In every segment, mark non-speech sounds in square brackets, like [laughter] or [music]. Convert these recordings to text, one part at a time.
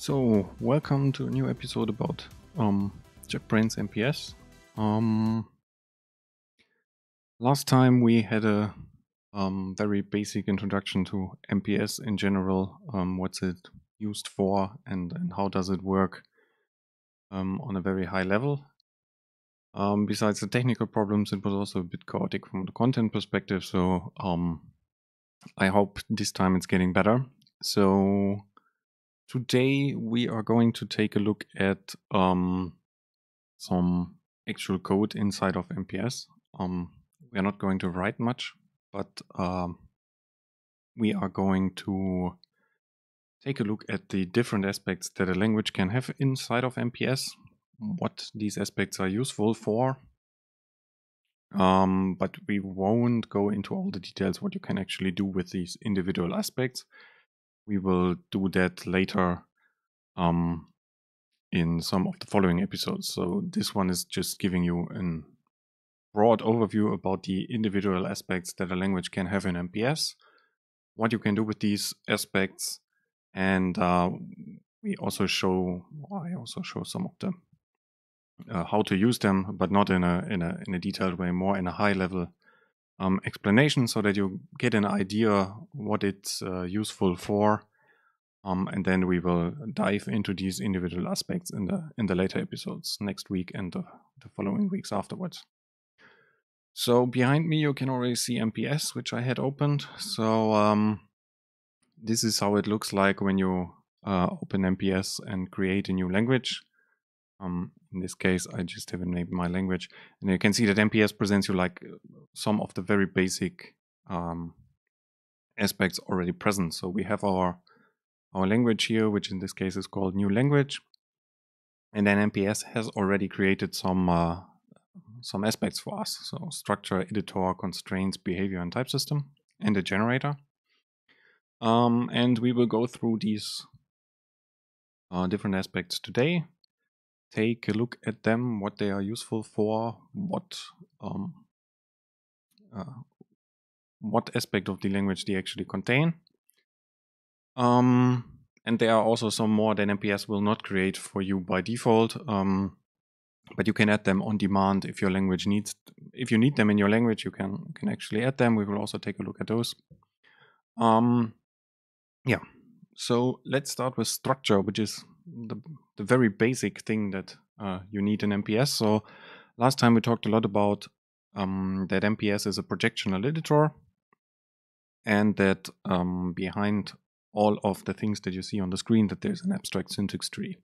So, welcome to a new episode about um, JetBrains MPS. Um, last time we had a um, very basic introduction to MPS in general. Um, what's it used for and, and how does it work um, on a very high level? Um, besides the technical problems, it was also a bit chaotic from the content perspective. So um, I hope this time it's getting better. So today we are going to take a look at um, some actual code inside of MPS. Um, we are not going to write much, but um, we are going to take a look at the different aspects that a language can have inside of MPS, what these aspects are useful for. Um, but we won't go into all the details what you can actually do with these individual aspects we will do that later um, in some of the following episodes. So this one is just giving you a broad overview about the individual aspects that a language can have in MPS, what you can do with these aspects, and uh, we also show, I also show some of them, uh, how to use them, but not in a in a in a detailed way, more in a high level um, explanation so that you get an idea what it's uh, useful for. Um, and then we will dive into these individual aspects in the in the later episodes next week and the, the following weeks afterwards. So behind me you can already see MPS, which I had opened. So um, this is how it looks like when you uh, open MPS and create a new language. Um, in this case, I just haven't named my language. And you can see that MPS presents you like some of the very basic um, aspects already present. So we have our our language here, which in this case is called new language. And then MPS has already created some uh, some aspects for us. So structure, editor, constraints, behavior, and type system, and a generator. Um, and we will go through these uh, different aspects today take a look at them, what they are useful for, what um, uh, what aspect of the language they actually contain. Um, and there are also some more that MPS will not create for you by default, um, but you can add them on demand if your language needs. If you need them in your language, you can can actually add them. We will also take a look at those. Um, yeah, so let's start with structure, which is the, the very basic thing that uh, you need in MPS. So last time we talked a lot about um, that MPS is a projectional editor and that um, behind all of the things that you see on the screen that there's an abstract syntax tree.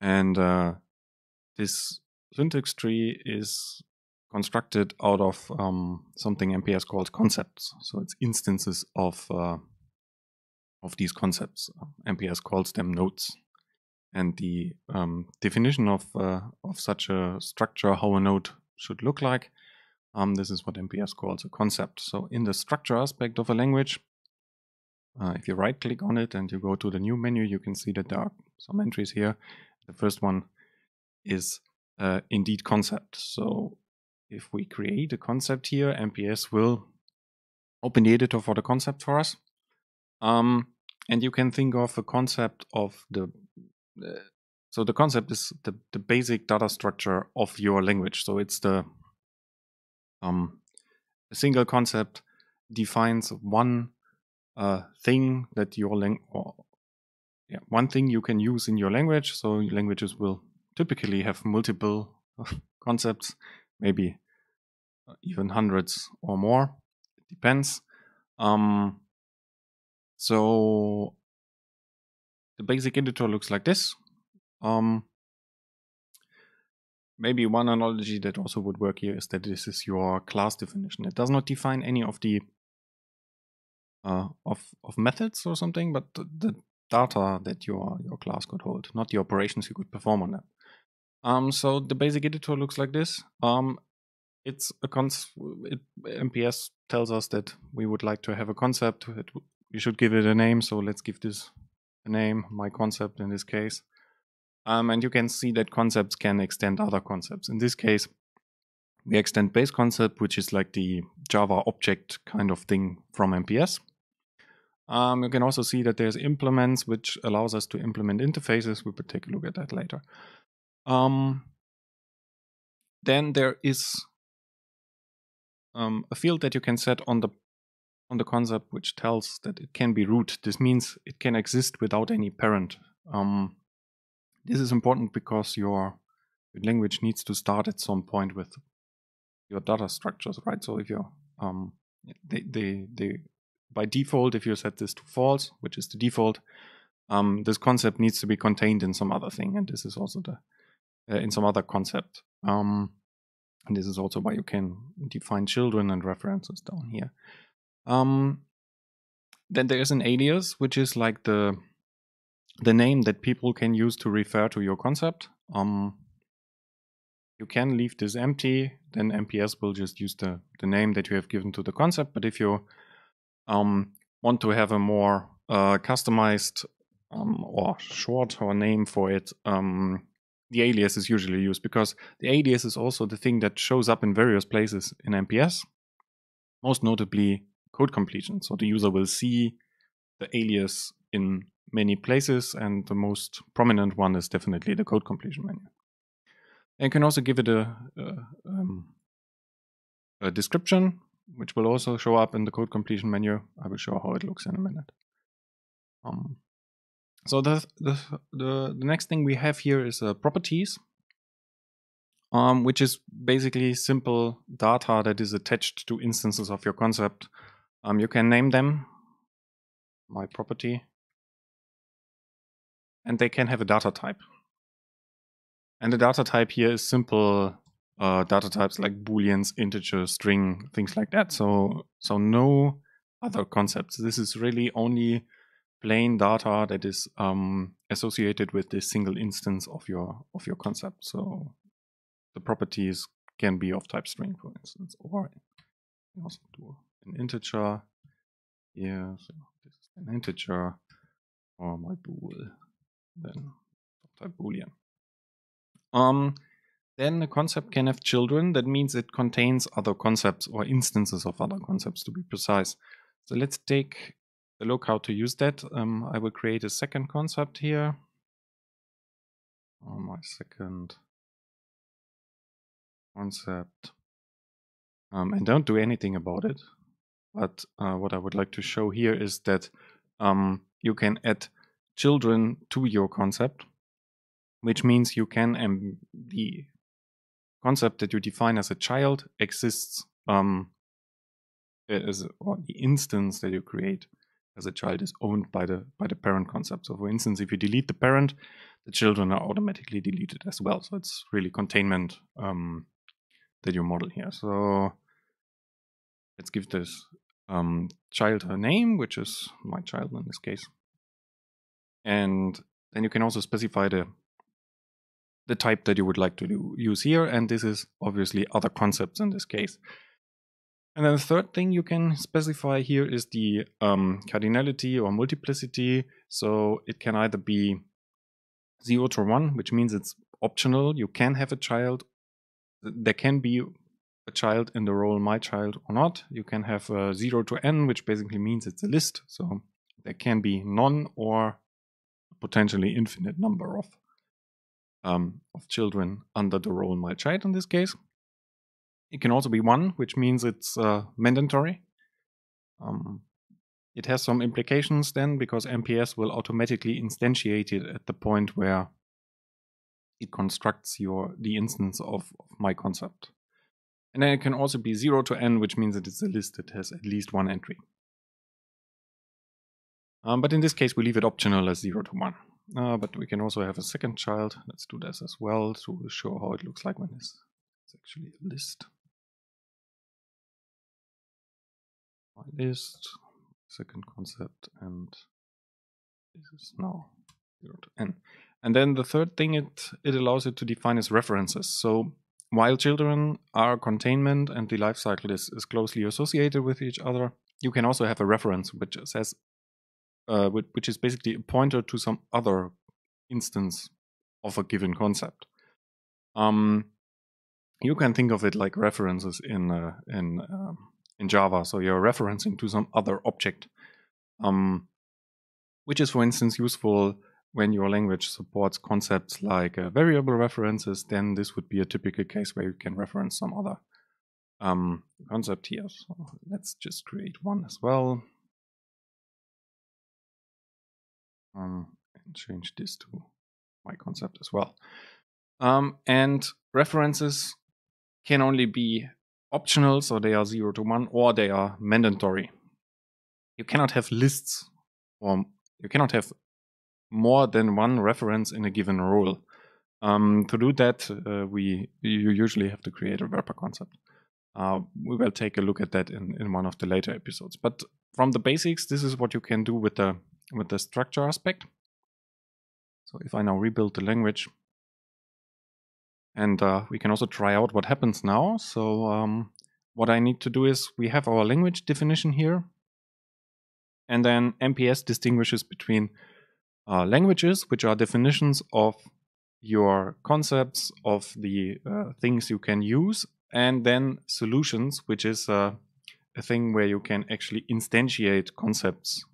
And uh, this syntax tree is constructed out of um, something MPS calls concepts. So it's instances of uh, of these concepts. MPS calls them nodes. And the um, definition of, uh, of such a structure, how a node should look like, um, this is what MPS calls a concept. So in the structure aspect of a language, uh, if you right click on it and you go to the new menu, you can see that there are some entries here. The first one is uh, indeed concept. So if we create a concept here, MPS will open the editor for the concept for us. Um, and you can think of a concept of the uh, so the concept is the, the basic data structure of your language. So it's the um, a single concept defines one uh, thing that your lang- or, yeah, one thing you can use in your language. So languages will typically have multiple [laughs] concepts, maybe uh, even hundreds or more. It depends. Um, so the basic editor looks like this. Um, maybe one analogy that also would work here is that this is your class definition. It does not define any of the uh, of of methods or something, but the, the, data that your your class could hold, not the operations you could perform on it. Um, so the basic editor looks like this. Um, it's a cons. It, MPS tells us that we would like to have a concept. It we should give it a name. So let's give this a name, my concept in this case. Um, and you can see that concepts can extend other concepts. In this case, we extend base concept, which is like the Java object kind of thing from MPS. Um, you can also see that there's implements, which allows us to implement interfaces. We will take a look at that later. Um, then there is um, a field that you can set on the on the concept which tells that it can be root. This means it can exist without any parent. Um, this is important because your, language needs to start at some point with your data structures, right? So if you um, they, they, they, by default, if you set this to false, which is the default, um, this concept needs to be contained in some other thing, and this is also the uh, in some other concept. Um, and this is also why you can define children and references down here. Um, then there is an alias, which is like the the name that people can use to refer to your concept. Um, you can leave this empty, then MPS will just use the, the name that you have given to the concept. But if you um, want to have a more uh, customized um, or shorter name for it, um, the alias is usually used because the alias is also the thing that shows up in various places in MPS, most notably code completion. So the user will see the alias in many places, and the most prominent one is definitely the code completion menu. And can also give it a, a, um, a description, which will also show up in the code completion menu. I will show how it looks in a minute. Um, so the, the, the, the, next thing we have here is uh, properties, um, which is basically simple data that is attached to instances of your concept. Um, you can name them, my property, and they can have a data type. And the data type here is simple uh, data types like booleans, integer, string, things like that. So so no other concepts. This is really only plain data that is um, associated with this single instance of your of your concept. So the properties can be of type string, for instance, or also an integer. Yeah, so this is an integer or my bool, then type boolean. Um, then the concept can have children. That means it contains other concepts or instances of other concepts to be precise. So let's take a look how to use that. Um, I will create a second concept here. Oh, my second concept. Um, and don't do anything about it. But uh, what I would like to show here is that um, you can add children to your concept, which means you can, um, the concept that you define as a child exists um, as or the instance that you create as a child is owned by the by the parent concept. So for instance, if you delete the parent, the children are automatically deleted as well. So it's really containment um, that you model here. So let's give this um, child a name, which is my child in this case. And then you can also specify the the type that you would like to do, use here. And this is obviously other concepts in this case. And then the third thing you can specify here is the um, cardinality or multiplicity. So it can either be 0 to 1, which means it's optional. You can have a child. There can be a child in the role my child or not. You can have a 0 to n, which basically means it's a list. So there can be none or potentially infinite number of um, of children under the role my child in this case. It can also be one, which means it's uh, mandatory. Um, it has some implications then because MPS will automatically instantiate it at the point where it constructs your the instance of, of my concept. And then it can also be 0 to n, which means that it's a list that has at least one entry. Um, but in this case, we leave it optional as 0 to 1. Uh, but we can also have a second child. Let's do this as well to show how it looks like when it's, it's actually a list. list, second concept, and this is now 0 to n. And then the third thing it, it allows it to define is references. So while children are containment and the life cycle is, is closely associated with each other, you can also have a reference which says, uh, which is basically a pointer to some other instance of a given concept. Um, you can think of it like references in uh, in um, in Java. So you're referencing to some other object. um, which is, for instance, useful when your language supports concepts like uh, variable references. Then this would be a typical case where you can reference some other um, concept here. So let's just create one as well. Um, and change this to my concept as well. Um, and references can only be optional, so they are 0 to 1, or they are mandatory. You cannot have lists, or you cannot have more than one reference in a given role. Um, to do that, uh, we you usually have to create a wrapper concept. Uh, we will take a look at that in, in one of the later episodes. But from the basics, this is what you can do with the with the structure aspect. So if I now rebuild the language, and uh, we can also try out what happens now. So um, what I need to do is we have our language definition here. And then MPS distinguishes between uh, languages, which are definitions of your concepts of the uh, things you can use, and then solutions, which is uh, a thing where you can actually instantiate concepts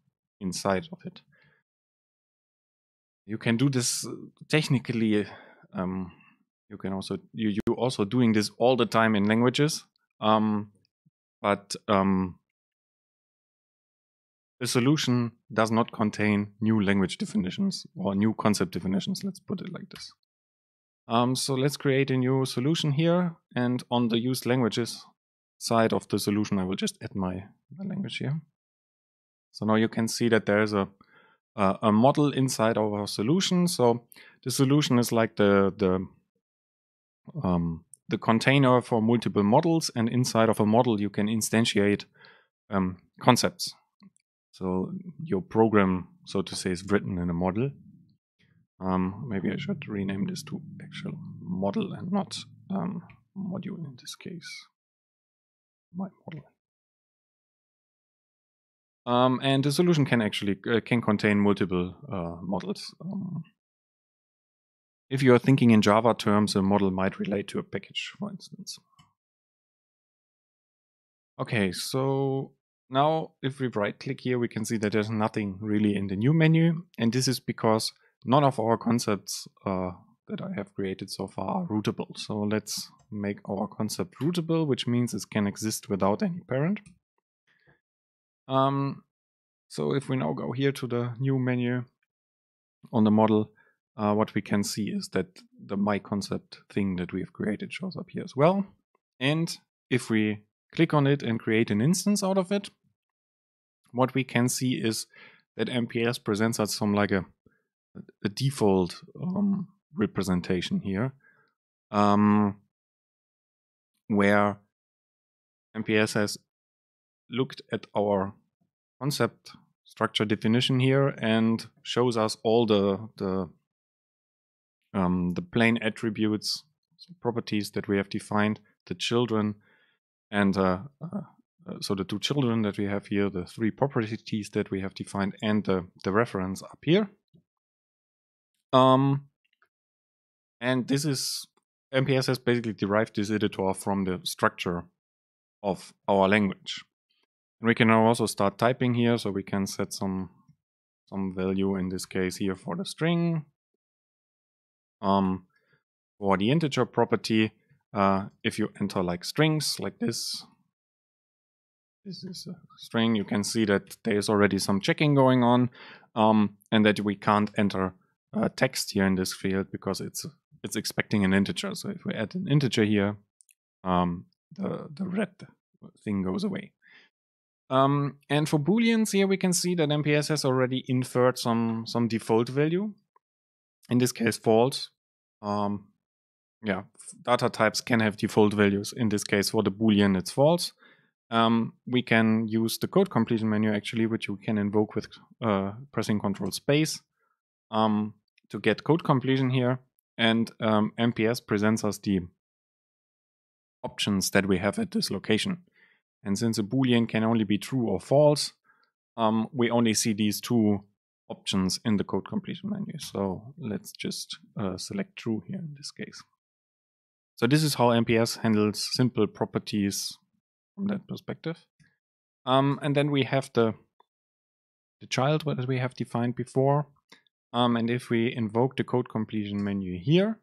inside of it. You can do this technically um, you can also you you also doing this all the time in languages um, but um, the solution does not contain new language definitions or new concept definitions. Let's put it like this. Um, so let's create a new solution here. And on the used languages side of the solution I will just add my, my language here. So now you can see that there's a uh, a model inside of our solution. So the solution is like the the um, the container for multiple models, and inside of a model, you can instantiate um, concepts. So your program, so to say, is written in a model. Um, maybe I should rename this to actual model and not um, module in this case. My model. Um, and the solution can actually uh, can contain multiple uh, models. Um, if you are thinking in Java terms, a model might relate to a package, for instance. Okay, so now if we right click here, we can see that there's nothing really in the new menu. And this is because none of our concepts uh, that I have created so far are rootable. So let's make our concept rootable, which means it can exist without any parent. Um, so if we now go here to the new menu on the model, uh, what we can see is that the my concept thing that we've created shows up here as well. And if we click on it and create an instance out of it, what we can see is that MPS presents us some like a, a default um, representation here, um, where MPS has looked at our concept structure definition here and shows us all the, the um, the plain attributes, properties that we have defined, the children, and uh, uh, so the two children that we have here, the three properties that we have defined, and the, the reference up here. Um, and this is MPS has basically derived this editor from the structure of our language. And we can now also start typing here, so we can set some some value in this case here for the string um, for the integer property, uh, if you enter like strings like this, this is a string, you can see that there's already some checking going on um, and that we can't enter uh, text here in this field because it's it's expecting an integer. So if we add an integer here, um, the, the red thing goes away. Um, and for booleans here we can see that MPS has already inferred some some default value in this case false. Um, yeah, data types can have default values. In this case, for the Boolean, it's false. Um, we can use the code completion menu actually, which you can invoke with uh, pressing Control Space um, to get code completion here. And um, MPS presents us the options that we have at this location. And since a Boolean can only be true or false, um, we only see these two options in the code completion menu. So let's just uh, select true here in this case. So this is how MPS handles simple properties from that perspective. Um, and then we have the the child that we have defined before. Um, and if we invoke the code completion menu here,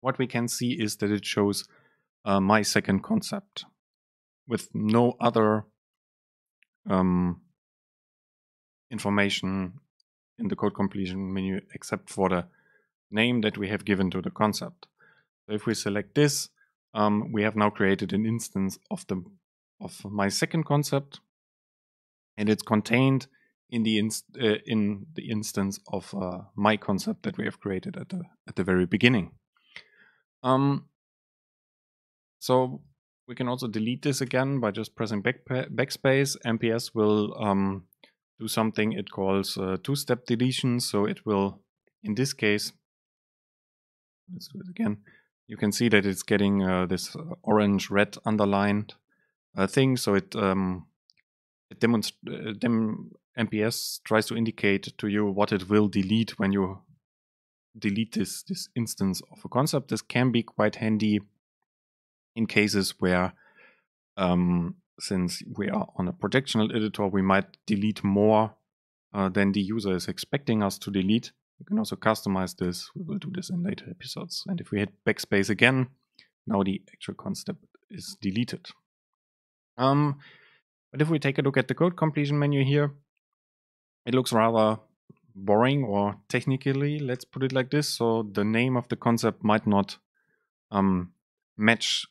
what we can see is that it shows uh, my second concept with no other um, information in the code completion menu except for the name that we have given to the concept. So if we select this, um, we have now created an instance of the of my second concept, and it's contained in the inst uh, in the instance of uh, my concept that we have created at the at the very beginning. Um, so we can also delete this again by just pressing back backspace. MPS will um, do something it calls uh, two-step deletion. So it will, in this case, let's do it again. You can see that it's getting uh, this uh, orange red underlined uh, thing. So it um, it demonstrates dem MPS tries to indicate to you what it will delete when you delete this this instance of a concept. This can be quite handy in cases where um, since we are on a projectional editor, we might delete more uh, than the user is expecting us to delete. You can also customize this. We will do this in later episodes. And if we hit backspace again, now the actual concept is deleted. Um, but if we take a look at the code completion menu here, it looks rather boring or technically, let's put it like this. So the name of the concept might not um, match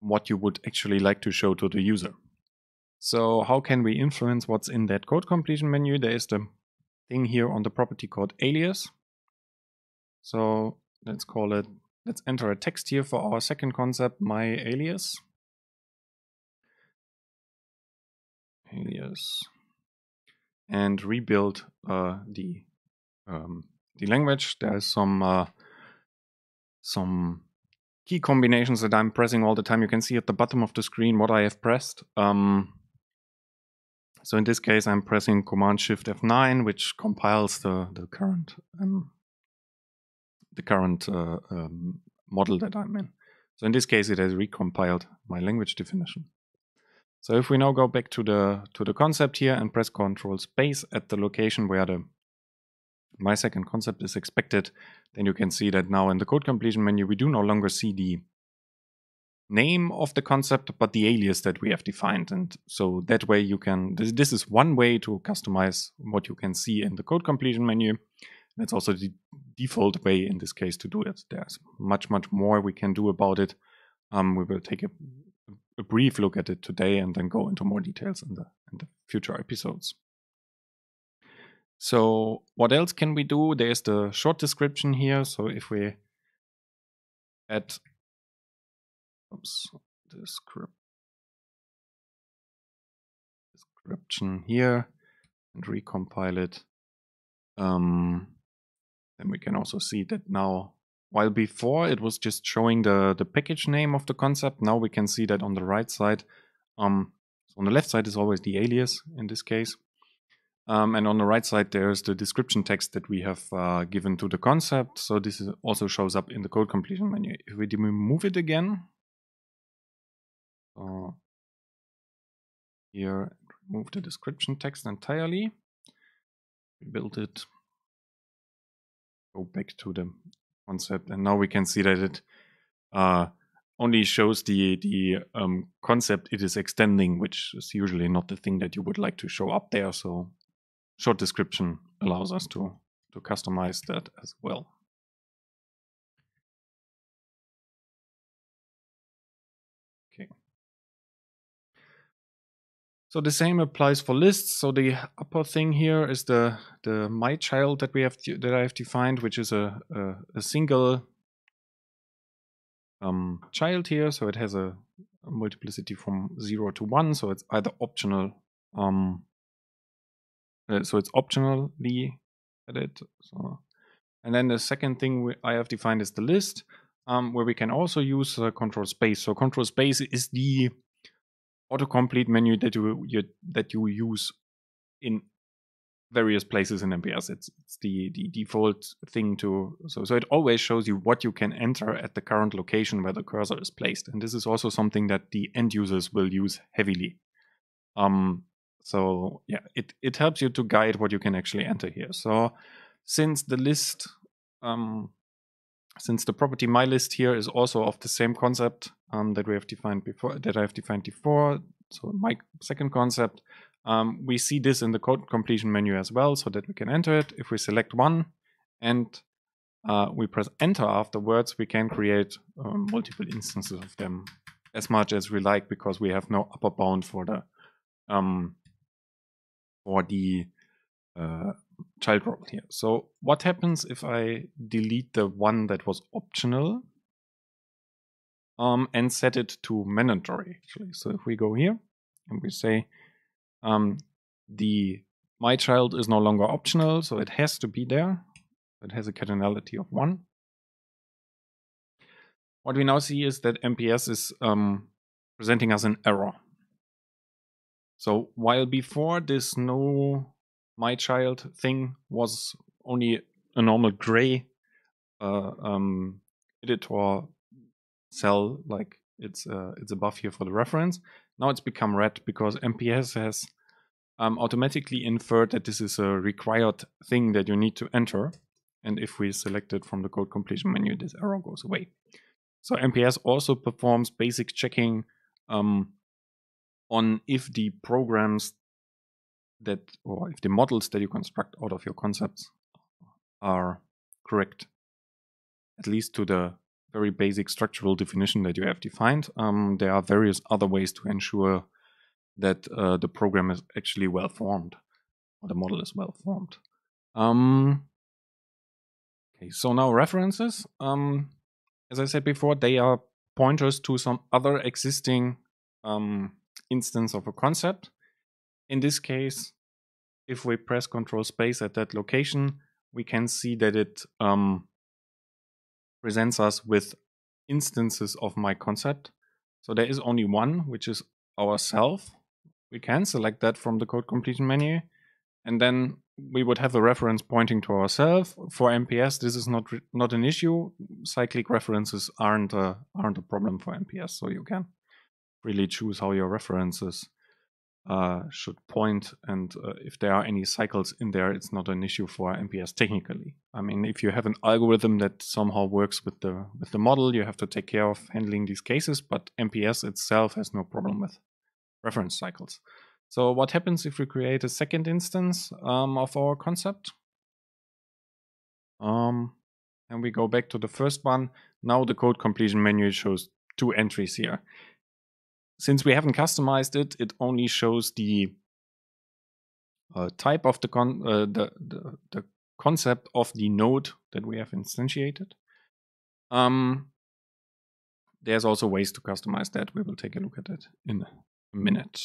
what you would actually like to show to the user. So how can we influence what's in that code completion menu? There is the thing here on the property called alias. So let's call it, let's enter a text here for our second concept, my alias. Alias. And rebuild uh, the um, the language. There's some uh, some key combinations that I'm pressing all the time. You can see at the bottom of the screen what I have pressed. Um, so in this case, I'm pressing Command Shift F9, which compiles the the current um, the current uh, um, model that I'm in. So in this case, it has recompiled my language definition. So if we now go back to the to the concept here and press Control Space at the location where the my second concept is expected, then you can see that now in the code completion menu, we do no longer see the name of the concept, but the alias that we have defined. And so that way you can, this, this is one way to customize what you can see in the code completion menu. That's also the default way in this case to do it. There's much, much more we can do about it. Um, we will take a, a, brief look at it today and then go into more details in the, in the future episodes. So what else can we do? There's the short description here. So if we add oops, descript, description here and recompile it, um, then we can also see that now, while before it was just showing the, the package name of the concept, now we can see that on the right side, um, so on the left side is always the alias in this case. Um, and on the right side, there's the description text that we have uh, given to the concept. So this also shows up in the code completion menu. If we remove it again, uh, here, remove the description text entirely, rebuild it, go back to the concept, and now we can see that it uh, only shows the the um, concept it is extending, which is usually not the thing that you would like to show up there. So short description allows us to, to customize that as well. So the same applies for lists. So the upper thing here is the the my child that we have that I have defined, which is a a, a single um, child here. So it has a, a, multiplicity from zero to one. So it's either optional um, uh, so it's optionally added. So, and then the second thing we, I have defined is the list, um, where we can also use uh, control space. So control space is the autocomplete menu that you, you that you use in various places in MPS. It's, it's the, the default thing to, so, so it always shows you what you can enter at the current location where the cursor is placed. And this is also something that the end users will use heavily. Um, So yeah, it, it helps you to guide what you can actually enter here. So since the list, um, since the property my list here is also of the same concept um, that we have defined before, that I have defined before. So my second concept, um, we see this in the code completion menu as well, so that we can enter it. If we select one and uh, we press enter afterwards, we can create um, multiple instances of them as much as we like because we have no upper bound for the um, for the uh, child role here. So what happens if I delete the one that was optional um, and set it to mandatory actually? So if we go here and we say um, the my child is no longer optional, so it has to be there. It has a cardinality of one. What we now see is that MPS is um, presenting us an error. So while before this no my child thing was only a normal gray uh, um, editor cell, like it's uh, it's above here for the reference. Now it's become red because MPS has um, automatically inferred that this is a required thing that you need to enter. And if we select it from the code completion menu, this error goes away. So MPS also performs basic checking um, on if the programs that, or if the models that you construct out of your concepts are correct, at least to the very basic structural definition that you have defined. Um, there are various other ways to ensure that uh, the program is actually well formed, or the model is well formed. Um, okay, so now references. Um, as I said before, they are pointers to some other existing um, instance of a concept. In this case, if we press Control Space at that location, we can see that it um, presents us with instances of my concept. So there is only one, which is ourself. We can select that from the code completion menu. And then we would have a reference pointing to ourselves. For MPS, this is not not an issue. Cyclic references aren't a, aren't a problem for MPS, so you can really choose how your references uh, should point and uh, if there are any cycles in there it's not an issue for MPS technically. I mean if you have an algorithm that somehow works with the with the model you have to take care of handling these cases but MPS itself has no problem with reference cycles. So what happens if we create a second instance um, of our concept? Um, and we go back to the first one. Now the code completion menu shows two entries here since we haven't customized it, it only shows the uh, type of the, con uh, the, the, the concept of the node that we have instantiated. Um, there's also ways to customize that. We will take a look at it in a minute.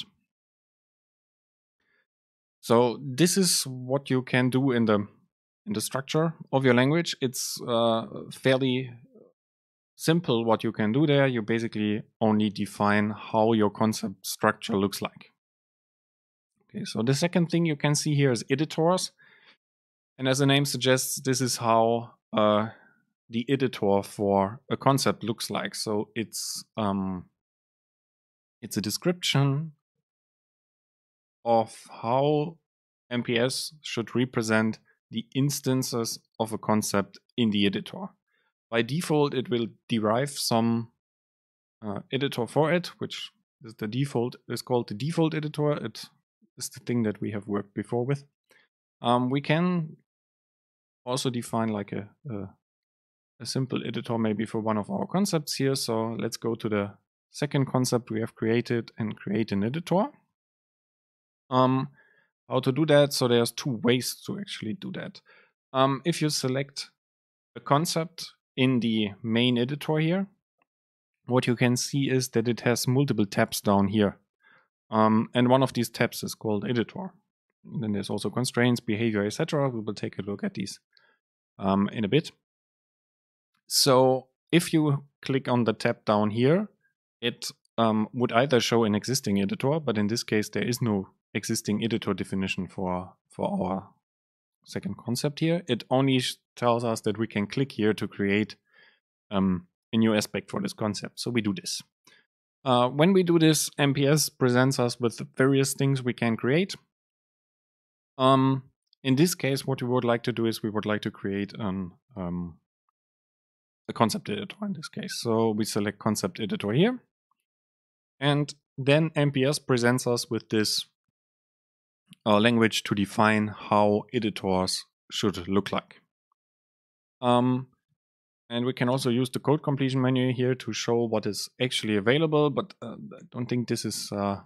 So this is what you can do in the in the structure of your language. It's uh, fairly simple what you can do there. You basically only define how your concept structure looks like. Okay, so the second thing you can see here is editors. And as the name suggests, this is how uh, the editor for a concept looks like. So it's um, it's a description of how MPS should represent the instances of a concept in the editor by default, it will derive some uh, editor for it, which is the default is called the default editor. It is the thing that we have worked before with. Um, we can also define like a, a, a simple editor maybe for one of our concepts here. So let's go to the second concept we have created and create an editor. Um, how to do that? So there's two ways to actually do that. Um, if you select a concept in the main editor here, what you can see is that it has multiple tabs down here. Um, and one of these tabs is called editor. And then there's also constraints, behavior, etc. We will take a look at these um, in a bit. So if you click on the tab down here, it um, would either show an existing editor, but in this case there is no existing editor definition for, for our second concept here. It only tells us that we can click here to create um, a new aspect for this concept. So we do this. Uh, when we do this, MPS presents us with various things we can create. Um, in this case, what we would like to do is we would like to create an, um, a concept editor in this case. So we select concept editor here. And then MPS presents us with this uh, language to define how editors should look like. Um, and we can also use the code completion menu here to show what is actually available, but uh, I don't think this is uh,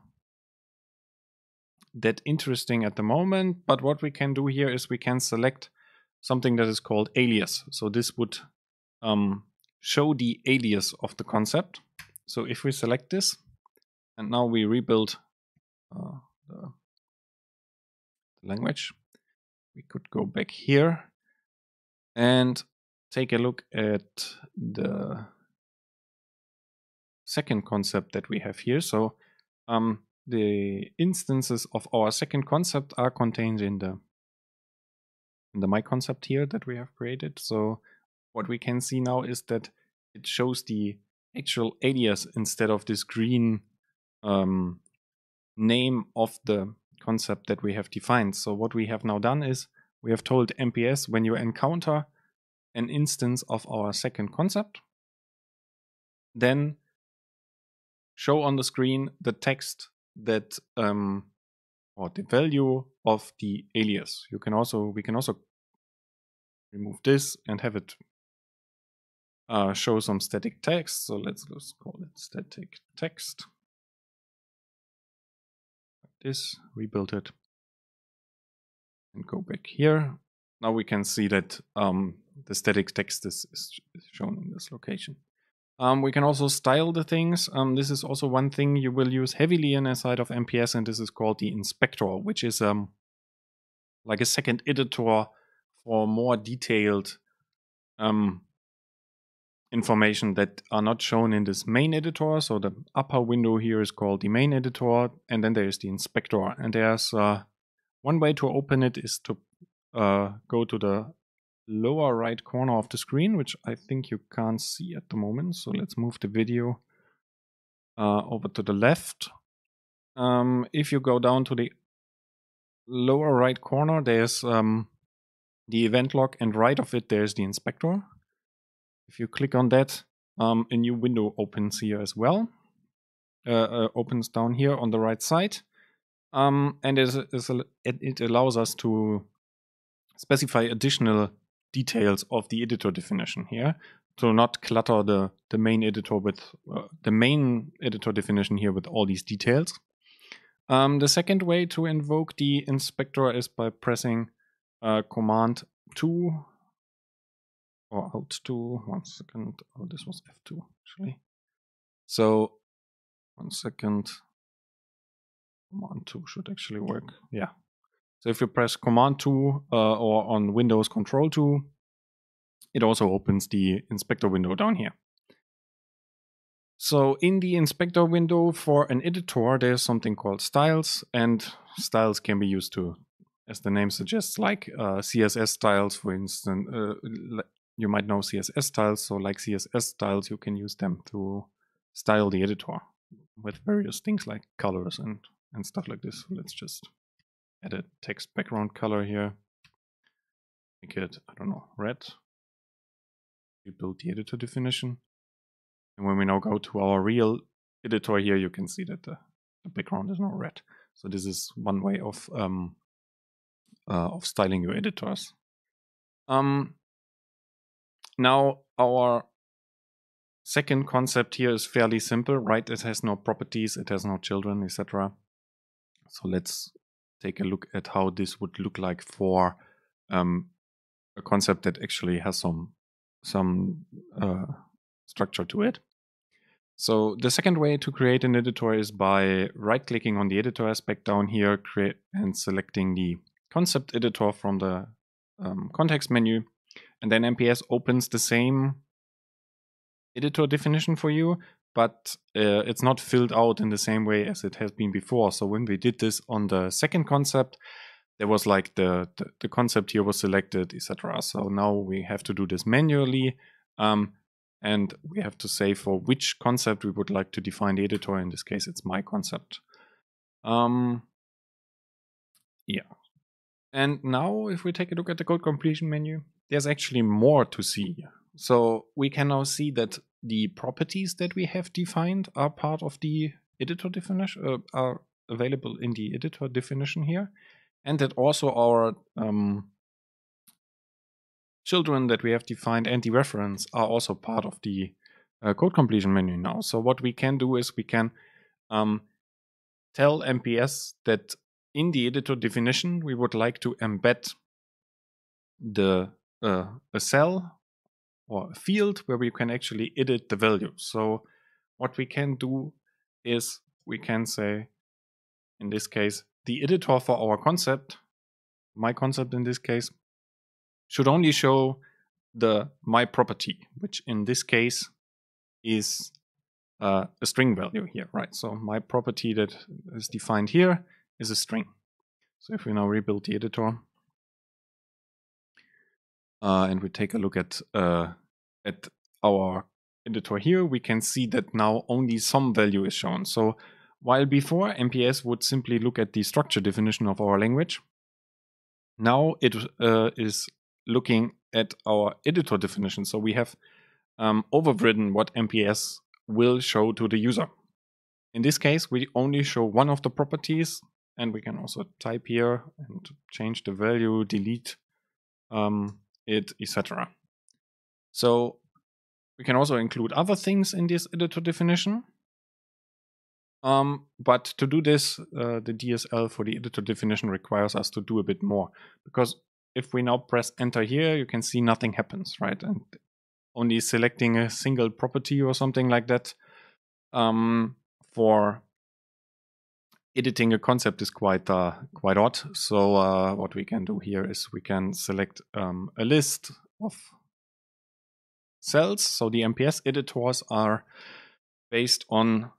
that interesting at the moment. But what we can do here is we can select something that is called alias. So this would um, show the alias of the concept. So if we select this, and now we rebuild uh, the language, we could go back here and take a look at the second concept that we have here. So um, the instances of our second concept are contained in the in the my concept here that we have created. So what we can see now is that it shows the actual alias instead of this green um, name of the concept that we have defined. So what we have now done is we have told MPS when you encounter an instance of our second concept, then show on the screen the text that um, or the value of the alias. You can also we can also remove this and have it uh, show some static text. So let's just call it static text. This, rebuild it, and go back here. Now we can see that um, the static text is, is shown in this location. Um, we can also style the things. Um, this is also one thing you will use heavily in a side of MPS, and this is called the inspector, which is um, like a second editor for more detailed um, information that are not shown in this main editor. So the upper window here is called the main editor, and then there is the inspector. And there's uh, one way to open it is to uh, go to the lower right corner of the screen, which I think you can't see at the moment. So let's move the video uh, over to the left. Um, if you go down to the lower right corner, there's um, the event log, and right of it, there's the inspector. If you click on that, um, a new window opens here as well. Uh, uh, opens down here on the right side. Um, and it, it allows us to specify additional details of the editor definition here to not clutter the, the main editor with uh, the main editor definition here with all these details. Um, the second way to invoke the inspector is by pressing uh, Command 2 or Alt 2. One second. Oh, this was F2 actually. So, one second. Command 2 should actually work. Yeah, so if you press Command 2 uh, or on Windows Control 2, it also opens the inspector window down here. So in the inspector window for an editor, there's something called styles, and styles can be used to, as the name suggests, like uh, CSS styles, for instance. Uh, you might know CSS styles, so like CSS styles, you can use them to style the editor with various things like colors and, and stuff like this. let's just add a text background color here. Make it, I don't know, red. We build the editor definition. And when we now go to our real editor here, you can see that the, the background is now red. So this is one way of um, uh, of styling your editors. Um, now our second concept here is fairly simple, right? It has no properties, it has no children, etc. So let's take a look at how this would look like for um, a concept that actually has some some uh, structure to it. So the second way to create an editor is by right-clicking on the editor aspect down here create and selecting the concept editor from the um, context menu. And then MPS opens the same editor definition for you, but uh, it's not filled out in the same way as it has been before. So when we did this on the second concept, there was like the, the, the concept here was selected, etc. So now we have to do this manually. Um, and we have to say for which concept we would like to define the editor. In this case, it's my concept. Um, yeah. And now if we take a look at the code completion menu, there's actually more to see. So we can now see that the properties that we have defined are part of the editor definition, uh, are available in the editor definition here. And that also our um, children that we have defined and the reference are also part of the uh, code completion menu now. So what we can do is we can um, tell MPS that in the editor definition, we would like to embed the uh, a cell or a field where we can actually edit the value. So what we can do is we can say, in this case, the editor for our concept, my concept in this case, should only show the my property, which in this case is uh, a string value here, right? So my property that is defined here is a string. So if we now rebuild the editor uh, and we take a look at uh, at our editor here, we can see that now only some value is shown. So while before MPS would simply look at the structure definition of our language, now it uh, is looking at our editor definition. So we have um, overridden what MPS will show to the user. In this case, we only show one of the properties, and we can also type here and change the value, delete um, it, etc. So we can also include other things in this editor definition. Um, but to do this, uh, the DSL for the editor definition requires us to do a bit more because if we now press enter here, you can see nothing happens, right? And only selecting a single property or something like that um, for editing a concept is quite uh, quite odd. So uh, what we can do here is we can select um, a list of cells. So the MPS editors are based on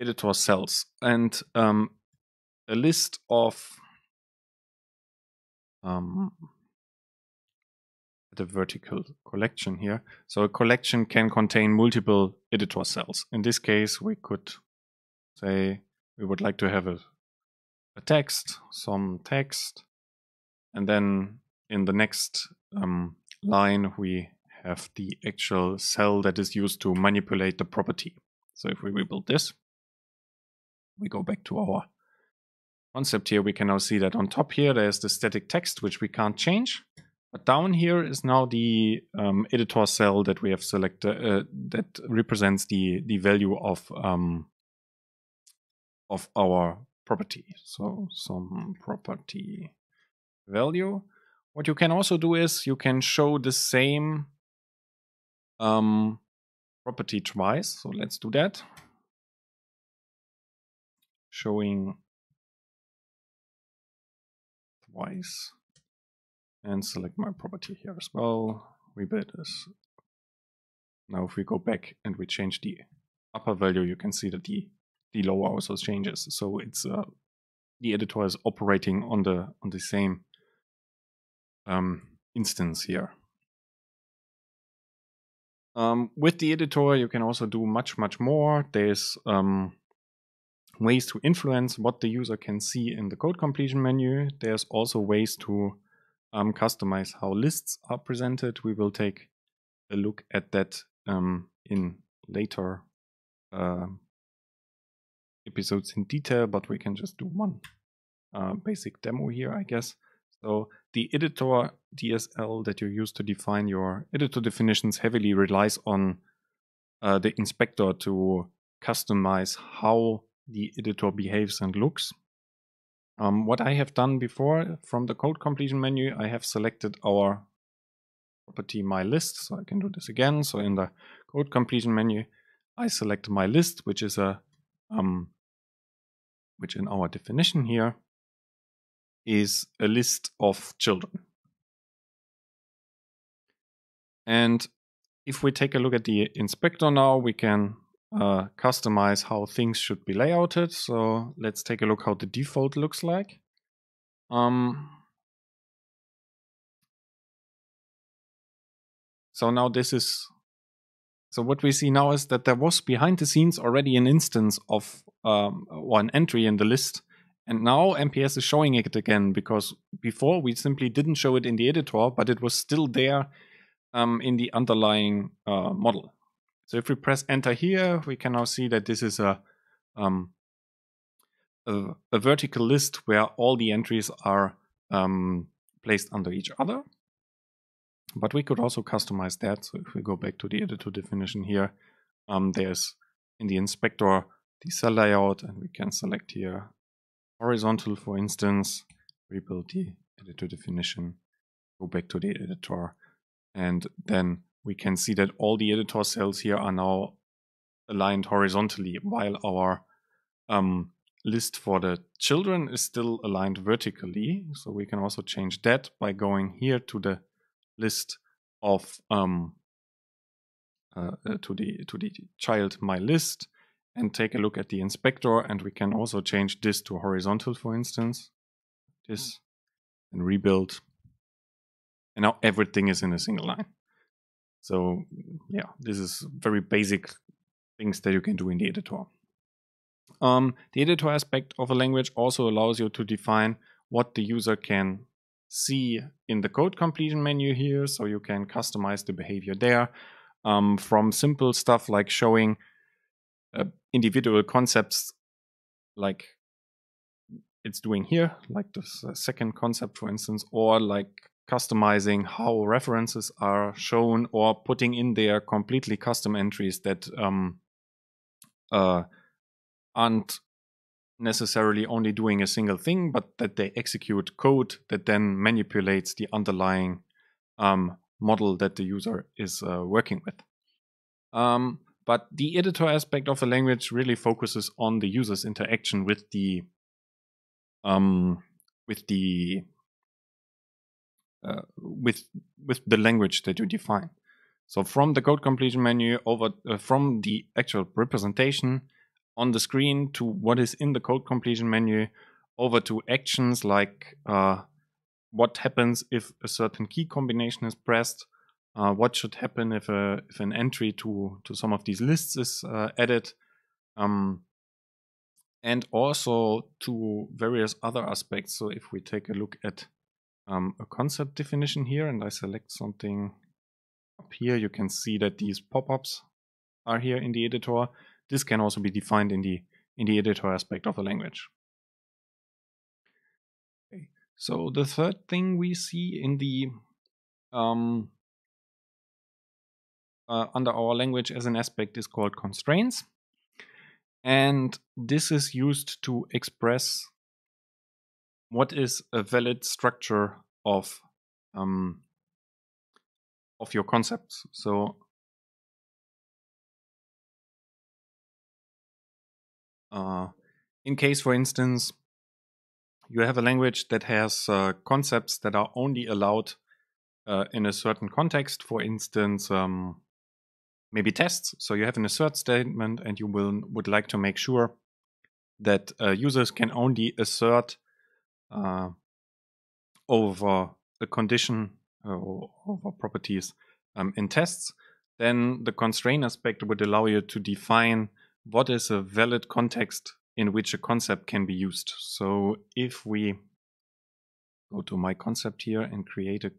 editor cells and um, a list of um, the vertical collection here. So a collection can contain multiple editor cells. In this case, we could say we would like to have a, a text, some text, and then in the next um, line we have the actual cell that is used to manipulate the property. So if we rebuild this, we go back to our concept here, we can now see that on top here, there's the static text, which we can't change. But down here is now the um, editor cell that we have selected uh, that represents the, the value of, um, of our property. So some property value. What you can also do is you can show the same um, property twice. So let's do that. Showing twice and select my property here as well. Rebuild this. Now if we go back and we change the upper value, you can see that the, the lower also changes. So it's uh, the editor is operating on the on the same um, instance here. Um, with the editor, you can also do much, much more. There's um, ways to influence what the user can see in the code completion menu. There's also ways to um, customize how lists are presented. We will take a look at that um, in later uh, episodes in detail, but we can just do one uh, basic demo here, I guess. So the editor DSL that you use to define your editor definitions heavily relies on uh, the inspector to customize how the editor behaves and looks. Um, what I have done before from the code completion menu, I have selected our property my list. So I can do this again. So in the code completion menu, I select my list, which is a um, which in our definition here is a list of children. And if we take a look at the inspector now, we can uh, customize how things should be layouted. So let's take a look how the default looks like. Um, so now this is So what we see now is that there was behind the scenes already an instance of um, entry in the list. And now MPS is showing it again because before we simply didn't show it in the editor, but it was still there um, in the underlying uh, model. So if we press enter here, we can now see that this is a, um, a, a, vertical list where all the entries are um, placed under each other. But we could also customize that. So if we go back to the editor definition here, um, there's in the inspector the cell layout and we can select here horizontal, for instance, rebuild the editor definition, go back to the editor, and then we can see that all the editor cells here are now aligned horizontally while our um, list for the children is still aligned vertically. So we can also change that by going here to the list of um, uh, uh, to the to the child my list and take a look at the inspector and we can also change this to horizontal for instance. This and rebuild. And now everything is in a single line. So yeah this is very basic things that you can do in the editor. Um, the editor aspect of a language also allows you to define what the user can see in the code completion menu here. So you can customize the behavior there um, from simple stuff like showing uh, individual concepts like it's doing here, like the uh, second concept, for instance, or like customizing how references are shown or putting in there completely custom entries that um, uh, aren't necessarily only doing a single thing, but that they execute code that then manipulates the underlying um, model that the user is uh, working with. Um, but the editor aspect of the language really focuses on the user's interaction with the um, with the uh, with with the language that you define. So from the code completion menu over uh, from the actual representation on the screen to what is in the code completion menu over to actions like uh, what happens if a certain key combination is pressed uh, what should happen if a if an entry to to some of these lists is uh, added, um, and also to various other aspects. So if we take a look at um, a concept definition here, and I select something up here, you can see that these pop-ups are here in the editor. This can also be defined in the in the editor aspect of a language. Okay. So the third thing we see in the um, uh, under our language as an aspect is called constraints. And this is used to express what is a valid structure of um, of your concepts. So uh, in case, for instance, you have a language that has uh, concepts that are only allowed uh, in a certain context. For instance, um, maybe tests. So you have an assert statement and you will would like to make sure that uh, users can only assert uh, over a condition uh, or over properties um, in tests. Then the constraint aspect would allow you to define what is a valid context in which a concept can be used. So if we go to my concept here and create a,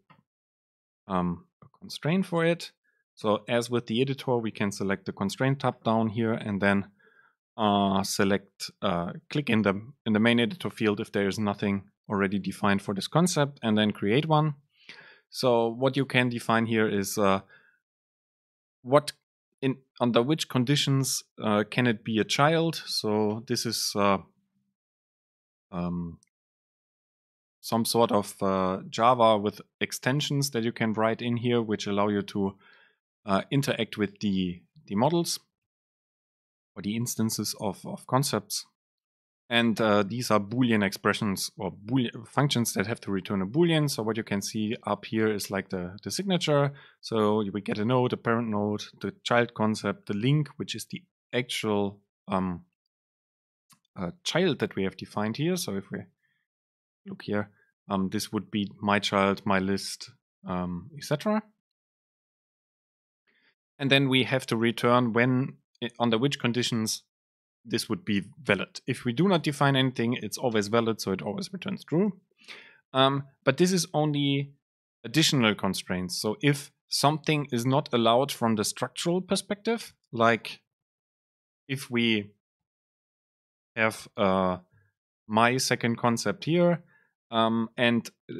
um, a constraint for it, so as with the editor, we can select the constraint tab down here and then uh, select, uh, click in the, in the main editor field if there is nothing already defined for this concept and then create one. So what you can define here is uh, what in under which conditions uh, can it be a child. So this is uh, um, some sort of uh, Java with extensions that you can write in here, which allow you to uh, interact with the, the models or the instances of, of concepts. And uh, these are Boolean expressions or Boolean functions that have to return a Boolean. So what you can see up here is like the, the signature. So you will get a node, a parent node, the child concept, the link, which is the actual um, uh, child that we have defined here. So if we look here, um, this would be my child, my list, um, etc. and then we have to return when under which conditions this would be valid. If we do not define anything, it's always valid, so it always returns true. Um, but this is only additional constraints. So if something is not allowed from the structural perspective, like if we have uh, my second concept here, um, and uh,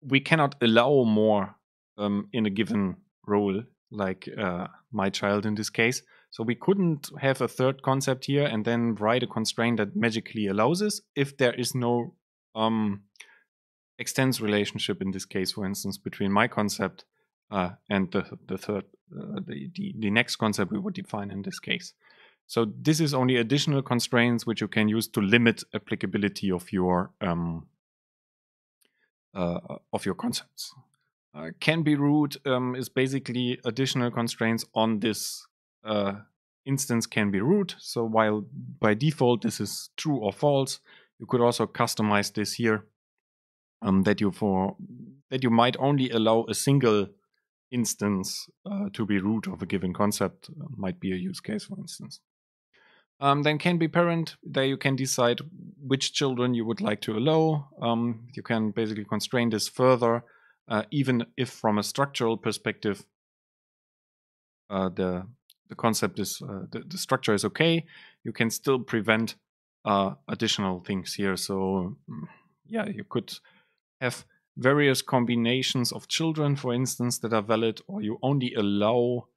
we cannot allow more um, in a given role, like uh, my child in this case. So we couldn't have a third concept here and then write a constraint that magically allows this if there is no um, extends relationship in this case, for instance, between my concept uh, and the the third uh, the, the the next concept we would define in this case. So this is only additional constraints which you can use to limit applicability of your um, uh, of your concepts. Uh, can be root um, is basically additional constraints on this uh, instance can be root. So while by default this is true or false, you could also customize this here um, that you for that you might only allow a single instance uh, to be root of a given concept uh, might be a use case, for instance. Um, then can be parent. There you can decide which children you would like to allow. Um, you can basically constrain this further, uh, even if from a structural perspective, uh, the the concept is uh, the, the structure is okay. You can still prevent uh, additional things here. So mm, yeah, you could have various combinations of children, for instance, that are valid, or you only allow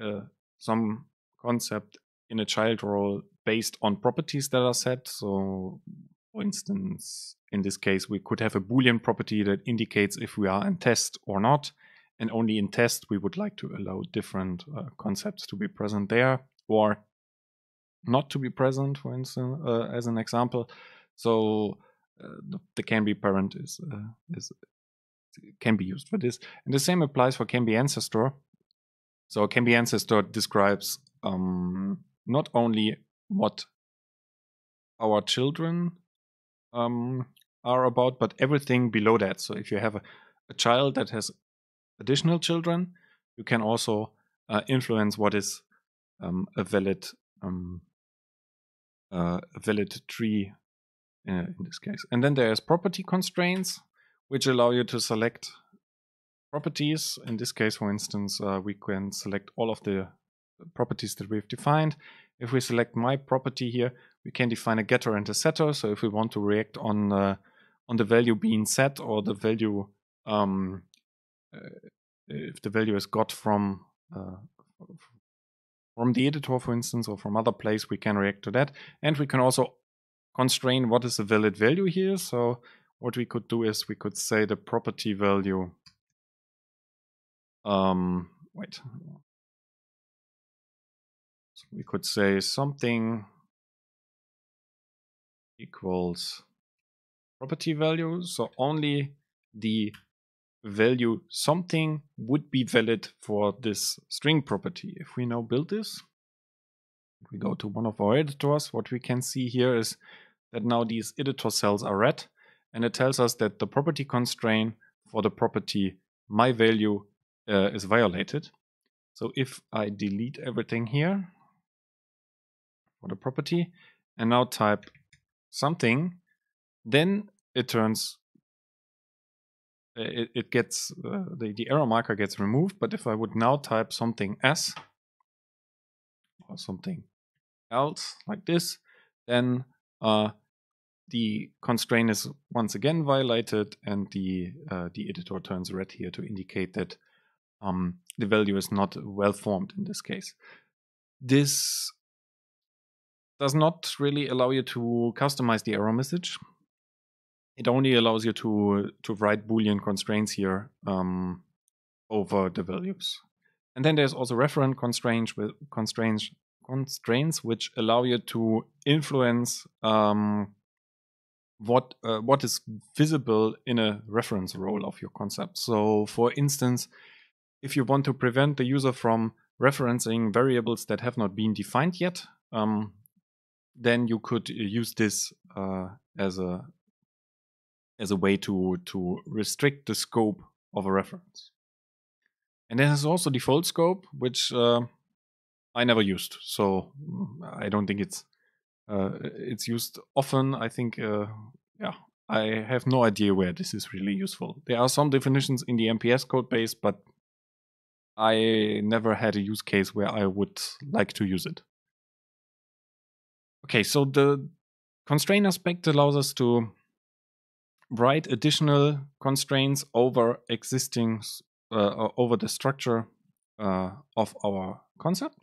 uh, some concept in a child role based on properties that are set. So, for instance, in this case, we could have a Boolean property that indicates if we are in test or not. And only in test, we would like to allow different uh, concepts to be present there or not to be present, for instance, uh, as an example. So uh, the, the, can be parent is, uh, is can be used for this. And the same applies for can be ancestor. So can be ancestor describes um, not only what our children um, are about, but everything below that. So if you have a, a child that has additional children, you can also uh, influence what is um, a valid um, uh, a valid tree uh, in this case. And then there's property constraints, which allow you to select properties. In this case, for instance, uh, we can select all of the properties that we've defined. If we select my property here, we can define a getter and a setter. So if we want to react on uh, on the value being set or the value um, uh, if the value is got from uh, from the editor, for instance, or from other place, we can react to that. And we can also constrain what is a valid value here. So what we could do is we could say the property value. Um, wait, so we could say something equals property value. So only the value something would be valid for this string property. If we now build this, we go to one of our editors, what we can see here is that now these editor cells are red and it tells us that the property constraint for the property my value uh, is violated. So if I delete everything here, for the property and now type something, then it turns, it, it gets, uh, the, the error marker gets removed. But if I would now type something s or something else like this, then uh, the constraint is once again violated and the uh, the editor turns red here to indicate that um, the value is not well formed in this case. This does not really allow you to customize the error message. It only allows you to to write Boolean constraints here um, over the values. And then there's also referent constraints with constraints constraints which allow you to influence um, what uh, what is visible in a reference role of your concept. So, for instance, if you want to prevent the user from referencing variables that have not been defined yet, um, then you could uh, use this uh, as a as a way to to restrict the scope of a reference. And then there's also default scope, which uh, I never used, so mm, I don't think it's uh, it's used often. I think, uh, yeah, I have no idea where this is really useful. There are some definitions in the MPS code base, but I never had a use case where I would like to use it. Okay, so the constraint aspect allows us to write additional constraints over existing uh, over the structure uh, of our concept.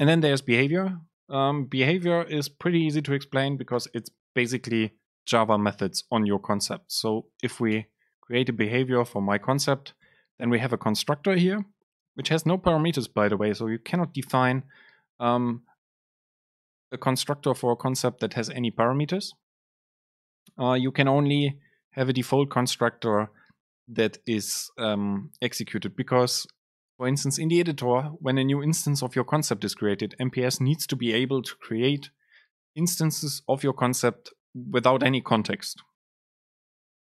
And then there's behavior. Um, behavior is pretty easy to explain because it's basically Java methods on your concept. So if we create a behavior for my concept, then we have a constructor here, which has no parameters, by the way. So you cannot define um, a constructor for a concept that has any parameters. Uh, you can only have a default constructor that is um, executed because for instance, in the editor, when a new instance of your concept is created, MPS needs to be able to create instances of your concept without any context.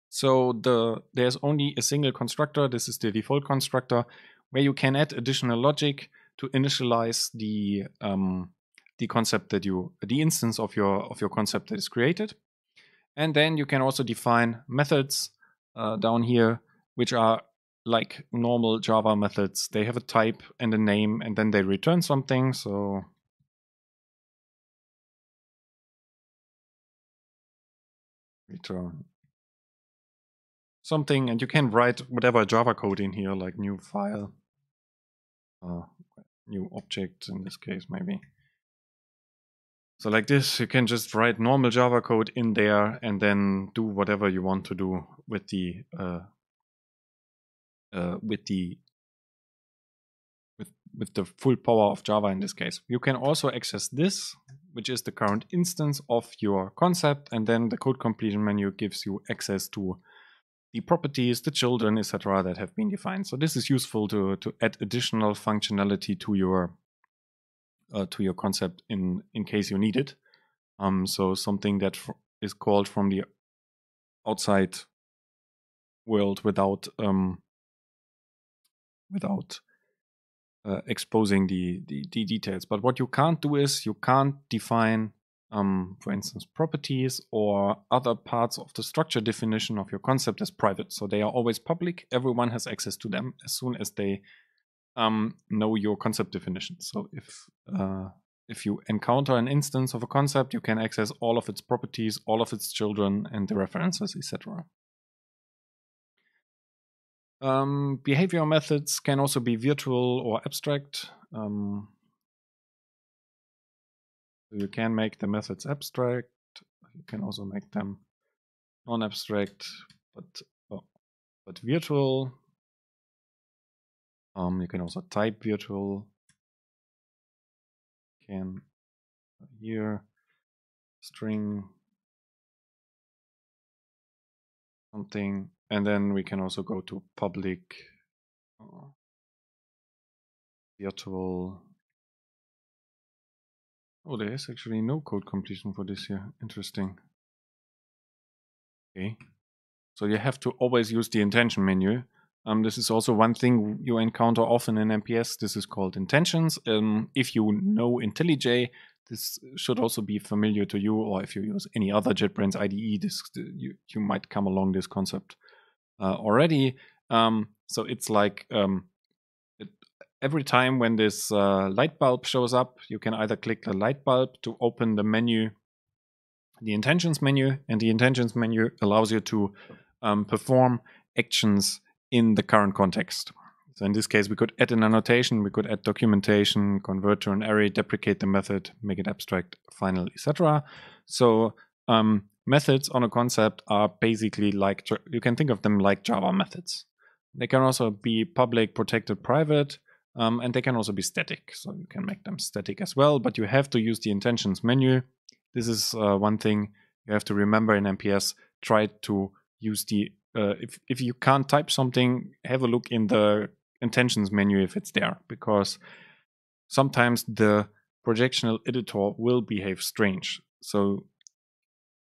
So the there's only a single constructor, this is the default constructor, where you can add additional logic to initialize the um, the concept that you the instance of your of your concept that is created. And then you can also define methods uh, down here, which are like normal Java methods. They have a type and a name, and then they return something. So return something, and you can write whatever Java code in here, like new file, uh, new object in this case, maybe. So like this, you can just write normal Java code in there and then do whatever you want to do with the uh, uh, with the with with the full power of Java in this case. You can also access this, which is the current instance of your concept, and then the code completion menu gives you access to the properties, the children, etc., that have been defined. So this is useful to to add additional functionality to your uh, to your concept in in case you need it. Um, so something that is called from the outside world without um, without uh, exposing the, the, the details. But what you can't do is you can't define, um, for instance, properties or other parts of the structure definition of your concept as private. So they are always public. Everyone has access to them as soon as they um, know your concept definition. So if uh, if you encounter an instance of a concept, you can access all of its properties, all of its children, and the references, etc. Um, behavior methods can also be virtual or abstract. Um, you can make the methods abstract. You can also make them non-abstract, but oh, but virtual. Um, you can also type virtual. Can here string something and then we can also go to public uh, virtual. Oh, there is actually no code completion for this here. Interesting. Okay. So you have to always use the intention menu. Um, this is also one thing you encounter often in MPS. This is called intentions. Um, if you know IntelliJ, this should also be familiar to you, or if you use any other JetBrains IDE, this you, you might come along this concept uh, already. Um, so it's like um, it, every time when this uh, light bulb shows up, you can either click the light bulb to open the menu, the intentions menu, and the intentions menu allows you to um, perform actions in the current context. So in this case, we could add an annotation, we could add documentation, convert to an array, deprecate the method, make it abstract, final, etc. So um, methods on a concept are basically like you can think of them like Java methods. They can also be public, protected, private, um, and they can also be static. So you can make them static as well, but you have to use the intentions menu. This is uh, one thing you have to remember in MPS. Try to use the uh, if if you can't type something, have a look in the intentions menu if it's there, because sometimes the projectional editor will behave strange. So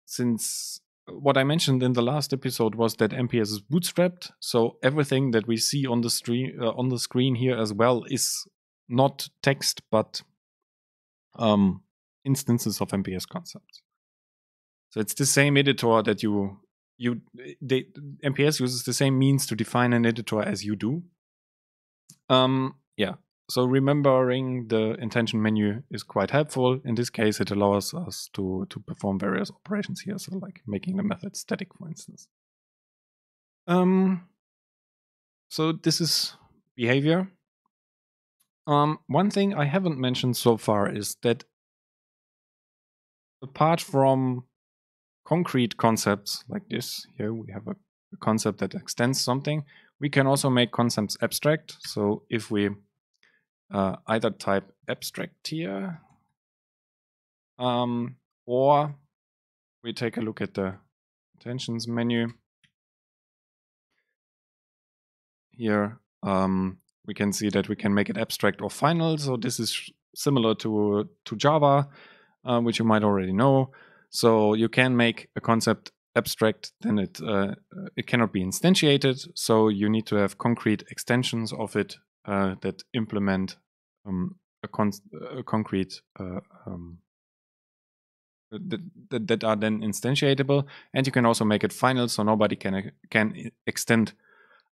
since what I mentioned in the last episode was that MPS is bootstrapped, so everything that we see on the screen uh, on the screen here as well is not text but um, instances of MPS concepts. So it's the same editor that you you MPS uses the same means to define an editor as you do. Um, yeah. So remembering the intention menu is quite helpful. In this case, it allows us to to perform various operations here. So like making the method static, for instance. Um. So this is behavior. Um, one thing I haven't mentioned so far is that apart from concrete concepts like this. Here we have a, a concept that extends something. We can also make concepts abstract. So if we uh, either type abstract here, um, or we take a look at the intentions menu. Here um, we can see that we can make it abstract or final. So this is similar to, to Java, uh, which you might already know. So you can make a concept abstract, then it uh, it cannot be instantiated. So you need to have concrete extensions of it uh, that implement um, a, con a, concrete uh, um, that, that, that are then instantiatable, and you can also make it final, so nobody can can extend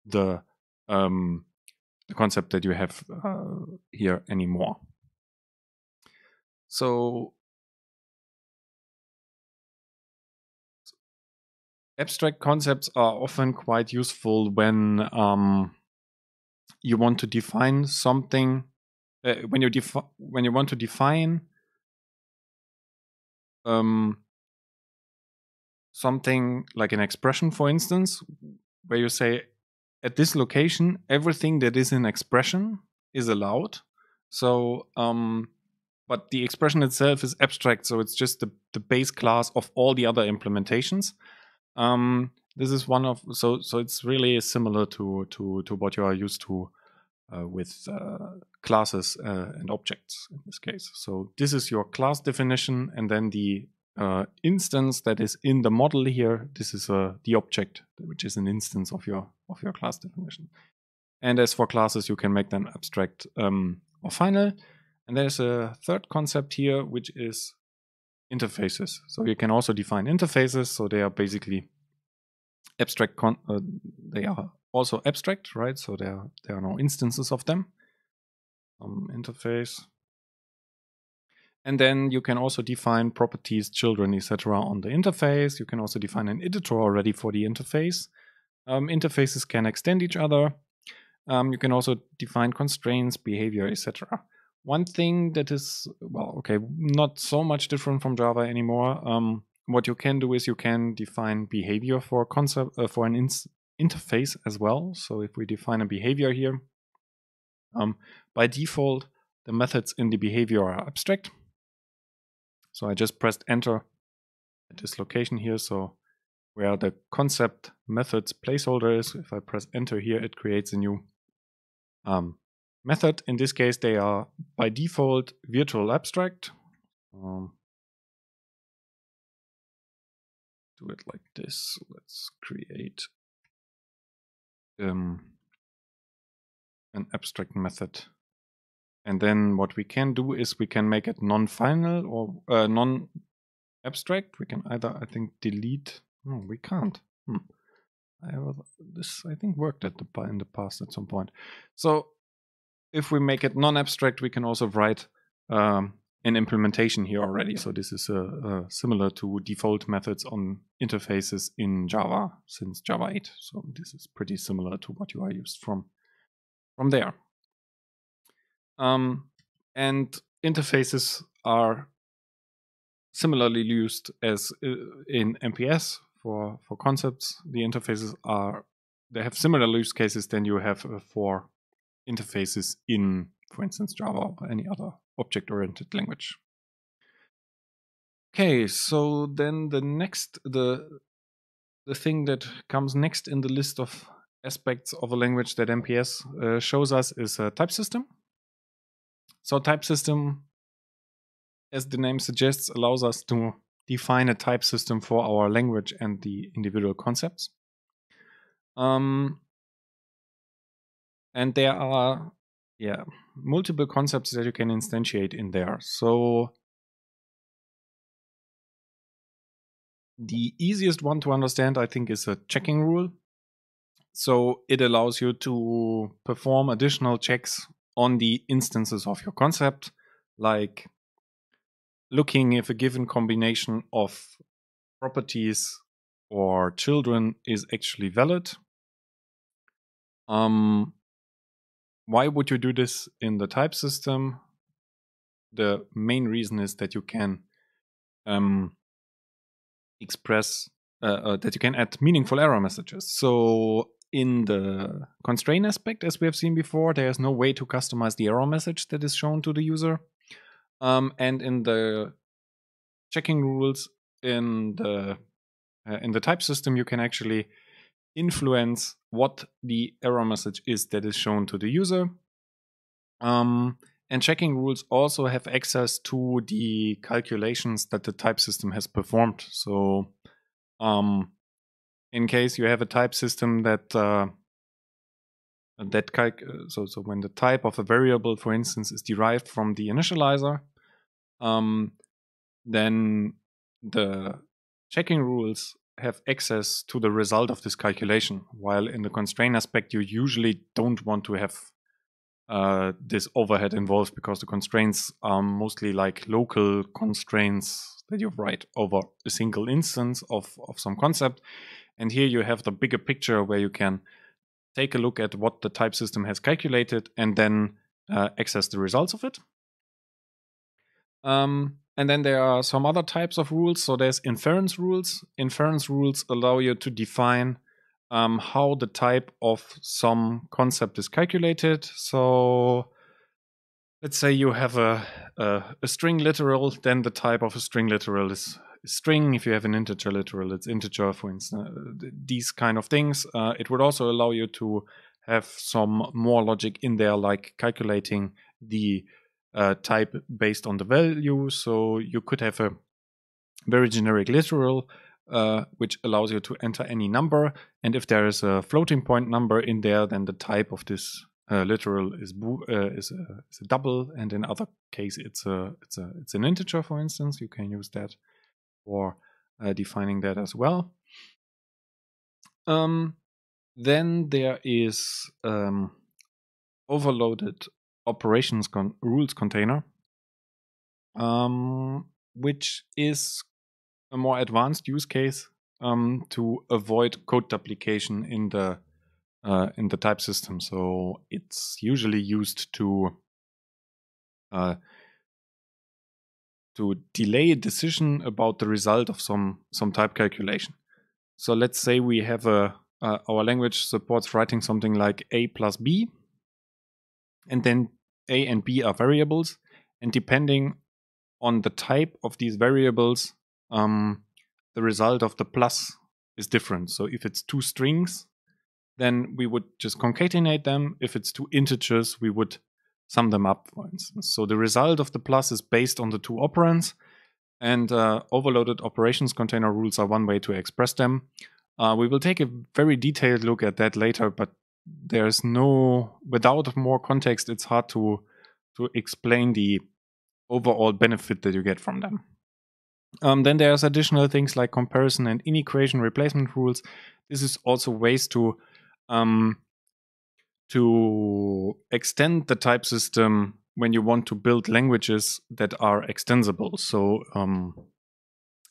the um, the concept that you have uh, here anymore. So abstract concepts are often quite useful when um, you want to define something. Uh, when you defi- when you want to define um, something like an expression, for instance, where you say at this location everything that is an expression is allowed. So, um, but the expression itself is abstract, so it's just the, the base class of all the other implementations. Um, this is one of so so it's really similar to to to what you are used to uh, with uh, classes uh, and objects in this case. So this is your class definition, and then the uh, instance that is in the model here. This is uh, the object, which is an instance of your of your class definition. And as for classes, you can make them abstract um, or final. And there's a third concept here, which is interfaces. So you can also define interfaces. So they are basically abstract. Con uh, they are also abstract, right? So there there are no instances of them. Um, interface. And then you can also define properties, children, etc. on the interface. You can also define an editor already for the interface. Um, interfaces can extend each other. Um, you can also define constraints, behavior, etc. One thing that is, well, okay, not so much different from Java anymore. Um, what you can do is you can define behavior for a concept uh, for an interface as well. So if we define a behavior here, um, by default, the methods in the behavior are abstract. So I just pressed enter at this location here. So where the concept methods placeholder is, if I press enter here, it creates a new um, method. In this case, they are by default virtual abstract. Um, do it like this. Let's create um, an abstract method. And then what we can do is we can make it non-final or uh, non-abstract. We can either, I think, delete. No, we can't. Hmm. I have, this I think worked at the in the past at some point. So if we make it non-abstract, we can also write um, an implementation here already. So this is uh, uh, similar to default methods on interfaces in Java since Java 8. So this is pretty similar to what you are used from from there. Um, and interfaces are similarly used as uh, in MPS for for concepts. The interfaces are they have similar use cases than you have uh, for interfaces in, for instance, Java or any other object-oriented language. Okay, so then the next, the the thing that comes next in the list of aspects of a language that MPS uh, shows us is a type system. So type system, as the name suggests, allows us to define a type system for our language and the individual concepts. Um, and there are yeah multiple concepts that you can instantiate in there. So the easiest one to understand, I think, is a checking rule. So it allows you to perform additional checks on the instances of your concept, like looking if a given combination of properties or children is actually valid. Um, why would you do this in the type system? The main reason is that you can um, express uh, uh, that you can add meaningful error messages. So in the constraint aspect, as we have seen before, there is no way to customize the error message that is shown to the user. Um, and in the checking rules in the uh, in the type system, you can actually influence what the error message is that is shown to the user. Um, and checking rules also have access to the calculations that the type system has performed. So, um, in case you have a type system that uh, that calc- so so when the type of a variable, for instance, is derived from the initializer, um, then the checking rules have access to the result of this calculation. While in the constraint aspect, you usually don't want to have uh, this overhead involved because the constraints are mostly like local constraints that you write over a single instance of, of some concept. And here you have the bigger picture where you can take a look at what the type system has calculated and then uh, access the results of it. Um, and then there are some other types of rules. So there's inference rules. Inference rules allow you to define um, how the type of some concept is calculated. So let's say you have a, a, a string literal, then the type of a string literal is string. If you have an integer literal, it's integer, for instance. Uh, these kind of things. Uh, it would also allow you to have some more logic in there, like calculating the uh, type based on the value. So you could have a very generic literal, uh, which allows you to enter any number. And if there is a floating point number in there, then the type of this uh, literal is uh, is, a, is a double. And in other case, it's a it's a it's an integer. For instance, you can use that for uh, defining that as well. Um, then there is um, overloaded operations con- rules container, um, which is a more advanced use case um, to avoid code duplication in the uh, in the type system. So it's usually used to uh, to delay a decision about the result of some some type calculation. So let's say we have a uh, our language supports writing something like a plus b, and then a and b are variables, and depending on the type of these variables, um, the result of the plus is different. So if it's two strings, then we would just concatenate them. If it's two integers, we would sum them up, for instance. So the result of the plus is based on the two operands, and uh, overloaded operations container rules are one way to express them. Uh, we will take a very detailed look at that later, but there's no without more context it's hard to to explain the overall benefit that you get from them. Um, then there's additional things like comparison and inequation replacement rules. This is also ways to um, to extend the type system when you want to build languages that are extensible. So um,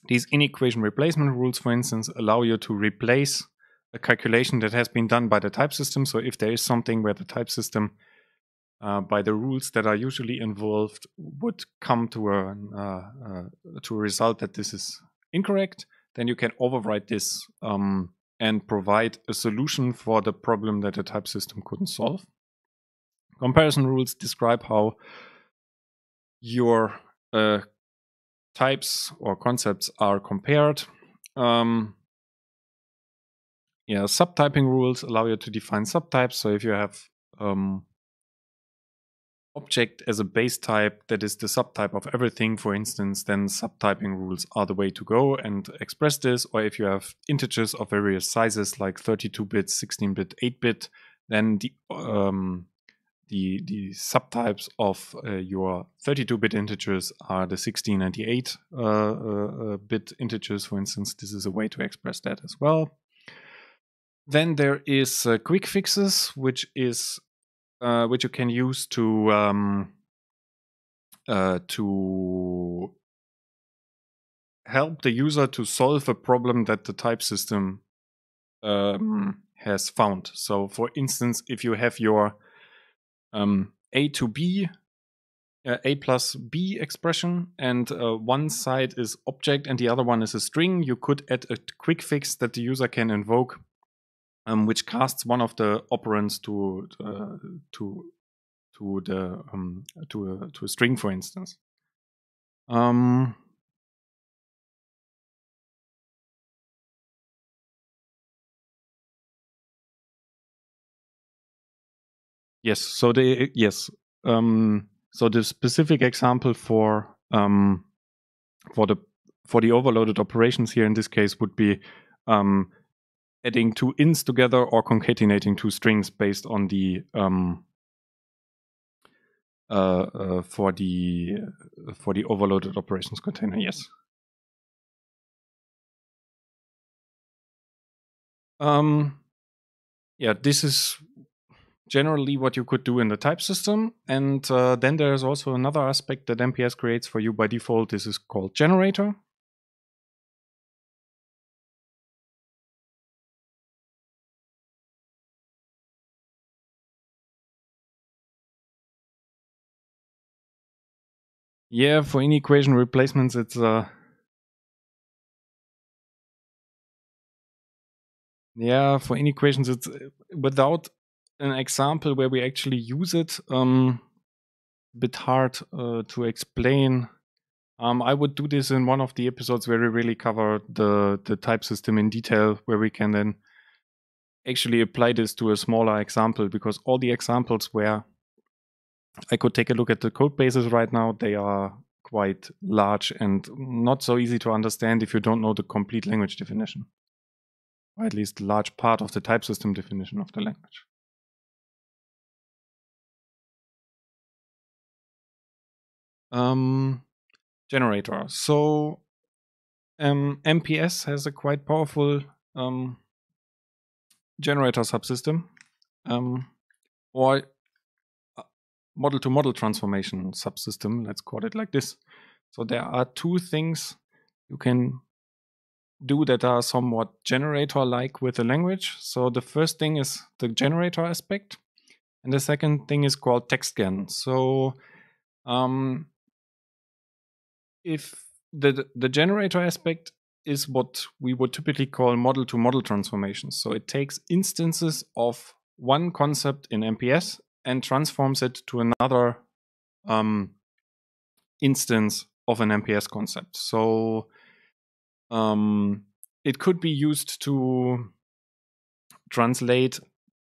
these inequation replacement rules for instance allow you to replace a calculation that has been done by the type system. So if there is something where the type system, uh, by the rules that are usually involved, would come to a uh, uh, to a result that this is incorrect, then you can override this um, and provide a solution for the problem that the type system couldn't solve. Comparison rules describe how your uh, types or concepts are compared. Um, yeah, subtyping rules allow you to define subtypes. So if you have um, object as a base type that is the subtype of everything, for instance, then subtyping rules are the way to go and express this. Or if you have integers of various sizes like 32 bit, 16 bit, 8 bit, then the um, the the subtypes of uh, your 32 bit integers are the 16 and the 8 uh, uh, bit integers, for instance. This is a way to express that as well. Then there is uh, quick fixes, which is uh, which you can use to um, uh, to help the user to solve a problem that the type system um, has found. So, for instance, if you have your um, A to B, uh, A plus B expression, and uh, one side is object and the other one is a string, you could add a quick fix that the user can invoke um, which casts one of the operands to uh, to to the um, to a to a string, for instance. Um, yes. So the yes. Um, so the specific example for um, for the for the overloaded operations here in this case would be um, adding two ints together or concatenating two strings based on the um, uh, uh, for the uh, for the overloaded operations container. Yes. Um, yeah, this is generally what you could do in the type system. And uh, then there's also another aspect that MPS creates for you by default. This is called generator. Yeah, for inequation replacements, it's uh yeah for inequations, it's uh, without an example where we actually use it. Um, bit hard uh, to explain. Um, I would do this in one of the episodes where we really cover the the type system in detail, where we can then actually apply this to a smaller example because all the examples where I could take a look at the code bases right now. They are quite large and not so easy to understand if you don't know the complete language definition, or at least a large part of the type system definition of the language. Um, generator. So um, MPS has a quite powerful um, generator subsystem, um, or model to model transformation subsystem, let's call it like this. So there are two things you can do that are somewhat generator like with the language. So the first thing is the generator aspect, and the second thing is called text TextGen. So um, if the the generator aspect is what we would typically call model to model transformations. So it takes instances of one concept in MPS and transforms it to another um, instance of an MPS concept. So um, it could be used to translate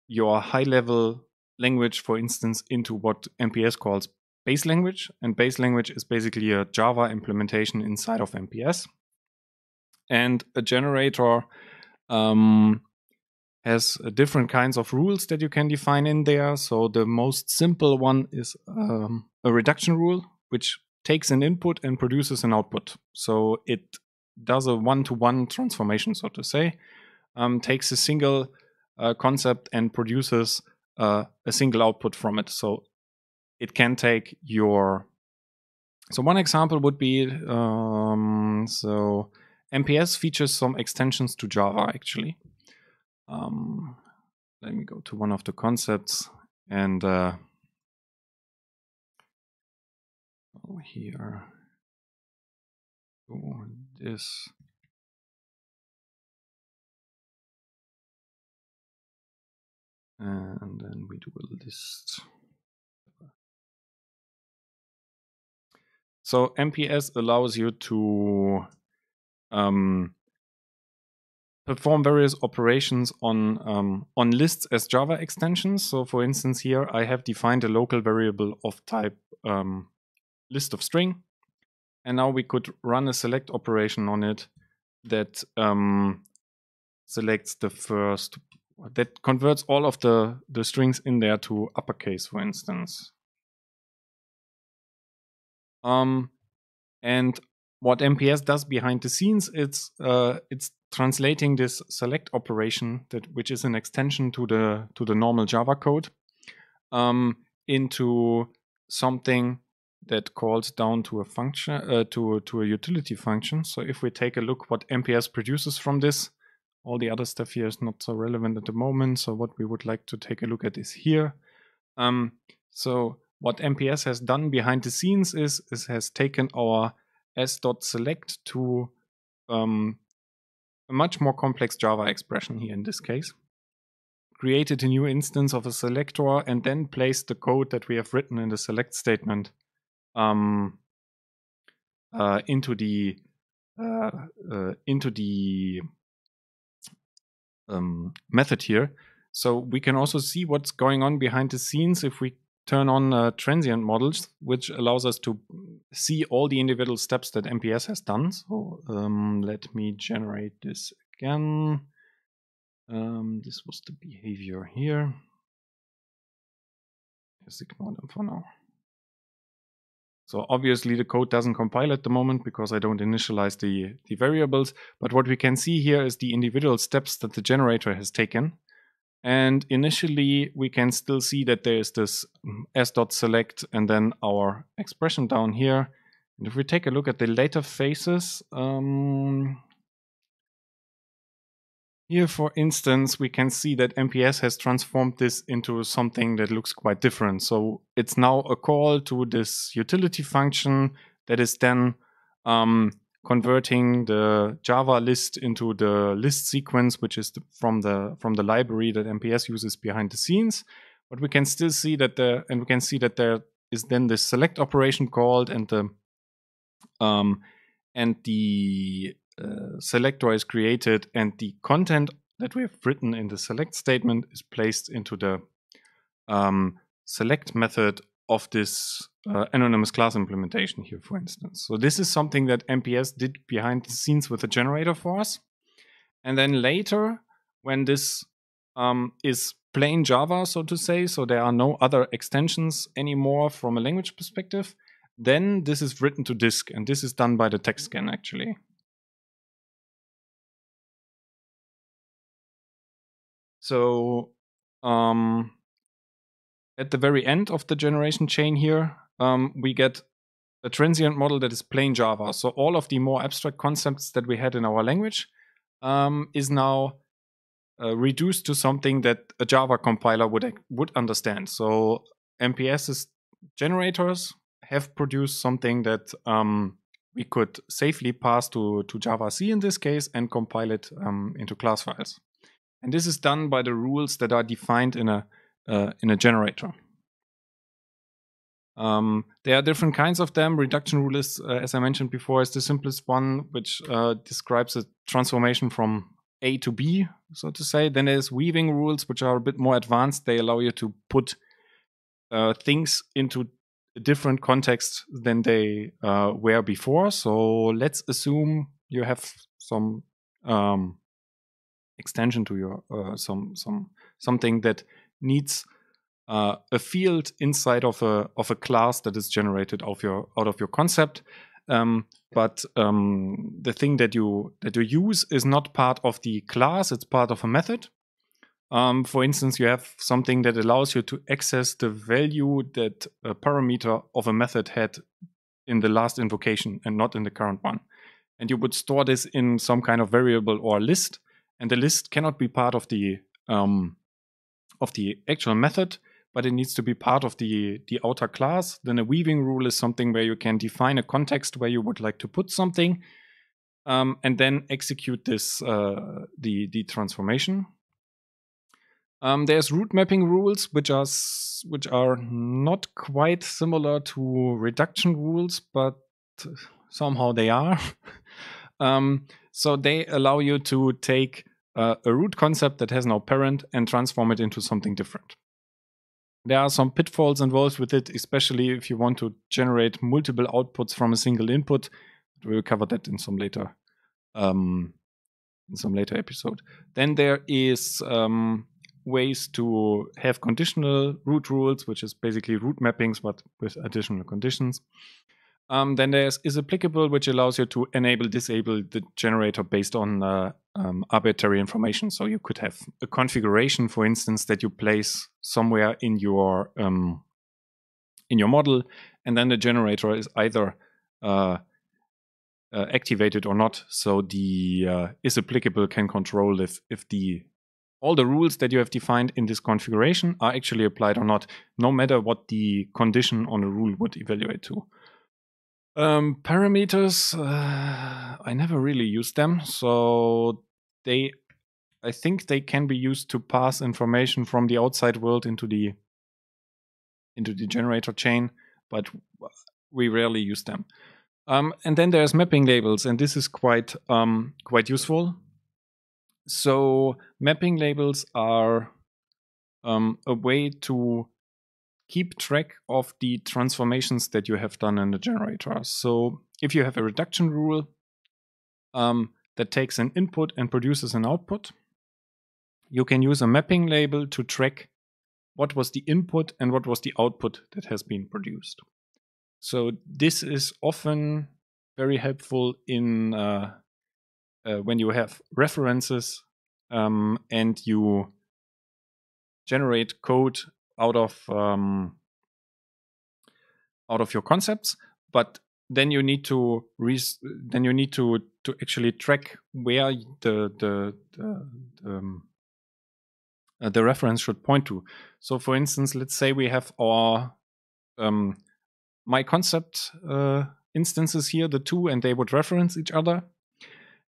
your high level language, for instance, into what MPS calls base language. And base language is basically a Java implementation inside of MPS. And a generator um, has uh, different kinds of rules that you can define in there. So the most simple one is um, a reduction rule, which takes an input and produces an output. So it does a one-to-one transformation, so to say, um, takes a single uh, concept and produces uh, a single output from it. So it can take your. So one example would be um, so MPS features some extensions to Java actually. Um, let me go to one of the concepts and uh, oh, here do this. And then we do a list. So MPS allows you to um, perform various operations on um, on lists as Java extensions. So, for instance, here I have defined a local variable of type um, list of string, and now we could run a select operation on it that um, selects the first that converts all of the the strings in there to uppercase, for instance. Um, and what MPS does behind the scenes, it's uh, it's translating this select operation that which is an extension to the to the normal Java code um, into something that calls down to a function uh, to to a utility function. So if we take a look what MPS produces from this, all the other stuff here is not so relevant at the moment. So what we would like to take a look at is here. Um, so what MPS has done behind the scenes is, is has taken our s.select to um, a much more complex Java expression here in this case. Created a new instance of a selector and then placed the code that we have written in the select statement um, uh, into the uh, uh, into the um, method here. So we can also see what's going on behind the scenes if we turn on uh, transient models, which allows us to see all the individual steps that MPS has done. So um, let me generate this again. Um, this was the behavior here. Just ignore them for now. So obviously the code doesn't compile at the moment because I don't initialize the, the variables. But what we can see here is the individual steps that the generator has taken. And initially, we can still see that there is this mm, s.select and then our expression down here. And if we take a look at the later phases, um, here, for instance, we can see that MPS has transformed this into something that looks quite different. So it's now a call to this utility function that is then um, converting the Java list into the list sequence, which is the, from the from the library that MPS uses behind the scenes. But we can still see that the and we can see that there is then this select operation called and the um, and the uh, selector is created and the content that we have written in the select statement is placed into the um, select method of this uh, anonymous class implementation here, for instance. So this is something that MPS did behind the scenes with the generator for us. And then later, when this um, is plain Java, so to say, so there are no other extensions anymore from a language perspective, then this is written to disk, and this is done by the TextGen actually. So um, at the very end of the generation chain here, um, we get a transient model that is plain Java. So all of the more abstract concepts that we had in our language um, is now uh, reduced to something that a Java compiler would would understand. So MPS's generators have produced something that um, we could safely pass to, to javac in this case and compile it um, into class files. And this is done by the rules that are defined in a uh, in a generator. Um, there are different kinds of them. Reduction rule is, uh, as I mentioned before, is the simplest one, which uh, describes a transformation from A to B, so to say. Then there's weaving rules, which are a bit more advanced. They allow you to put uh, things into a different context than they uh, were before. So let's assume you have some um, extension to your uh, some some something that needs uh, a field inside of a of a class that is generated of your out of your concept. Um, but um, the thing that you that you use is not part of the class; it's part of a method. Um, for instance, you have something that allows you to access the value that a parameter of a method had in the last invocation and not in the current one. And you would store this in some kind of variable or list, and the list cannot be part of the um, of the actual method, but it needs to be part of the, the outer class. Then a weaving rule is something where you can define a context where you would like to put something um, and then execute this uh, the, the transformation. Um, there's root mapping rules, which are which are not quite similar to reduction rules, but somehow they are. [laughs] um, so they allow you to take uh, a root concept that has no parent and transform it into something different. There are some pitfalls involved with it, especially if you want to generate multiple outputs from a single input. We'll cover that in some later um, in some later episode. Then there is um, ways to have conditional root rules, which is basically root mappings but with additional conditions. Um, then there's is applicable, which allows you to enable, disable the generator based on uh, um, arbitrary information. So you could have a configuration, for instance, that you place somewhere in your um, in your model, and then the generator is either uh, uh, activated or not. So the uh, is applicable can control if if the all the rules that you have defined in this configuration are actually applied or not, no matter what the condition on a rule would evaluate to. Um, parameters, uh, I never really use them, so they, I think they can be used to pass information from the outside world into the into the generator chain, but we rarely use them. Um, and then there's mapping labels, and this is quite um, quite useful. So mapping labels are um, a way to keep track of the transformations that you have done in the generator. So if you have a reduction rule um, that takes an input and produces an output, you can use a mapping label to track what was the input and what was the output that has been produced. So this is often very helpful in uh, uh, when you have references um, and you generate code out of um, out of your concepts, but then you need to then you need to to actually track where the the the, the, um, uh, the reference should point to. So, for instance, let's say we have our um, my concept uh, instances here, the two, and they would reference each other.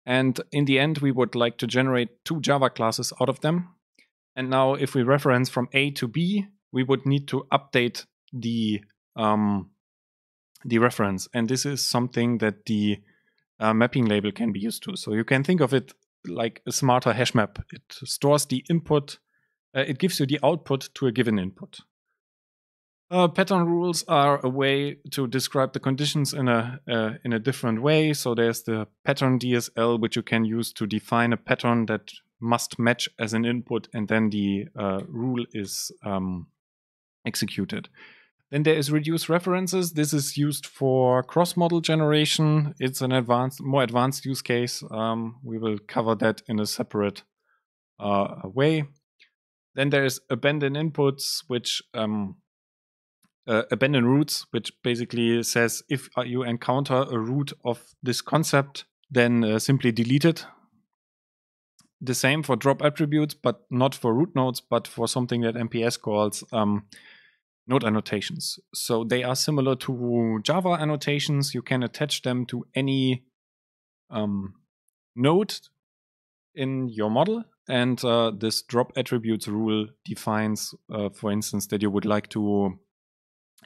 And in the end, we would like to generate two Java classes out of them. And now, if we reference from A to B, we would need to update the um, the reference, and this is something that the uh, mapping label can be used to. So you can think of it like a smarter hash map. It stores the input, uh, it gives you the output to a given input. Uh, pattern rules are a way to describe the conditions in a uh, in a different way. So there's the pattern DSL, which you can use to define a pattern that must match as an input, and then the uh, rule is um, executed. Then there is reduce references. This is used for cross-model generation. It's an advanced, more advanced use case. Um, we will cover that in a separate uh, way. Then there is abandon inputs, which um, uh, abandon roots, which basically says if uh, you encounter a root of this concept, then uh, simply delete it. The same for drop attributes, but not for root nodes, but for something that MPS calls um, node annotations. So they are similar to Java annotations. You can attach them to any um, node in your model. And uh, this drop attributes rule defines, uh, for instance, that you would like to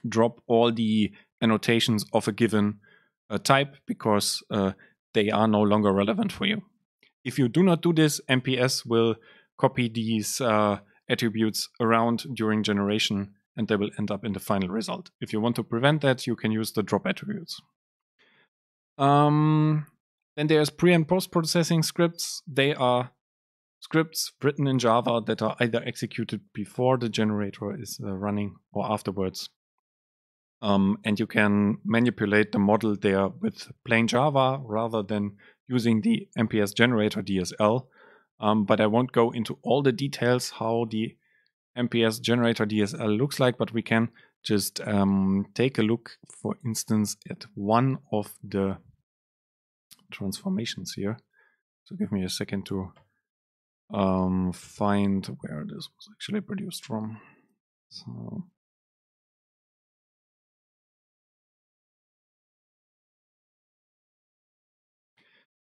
drop all the annotations of a given uh, type because uh, they are no longer relevant for you. If you do not do this, MPS will copy these uh, attributes around during generation and they will end up in the final result. If you want to prevent that, you can use the drop attributes. Um, then there's pre and post processing scripts. They are scripts written in Java that are either executed before the generator is uh, running or afterwards. Um, and you can manipulate the model there with plain Java rather than using the MPS generator DSL. Um, but I won't go into all the details how the MPS generator DSL looks like, but we can just um, take a look, for instance, at one of the transformations here. So give me a second to um, find where this was actually produced from. So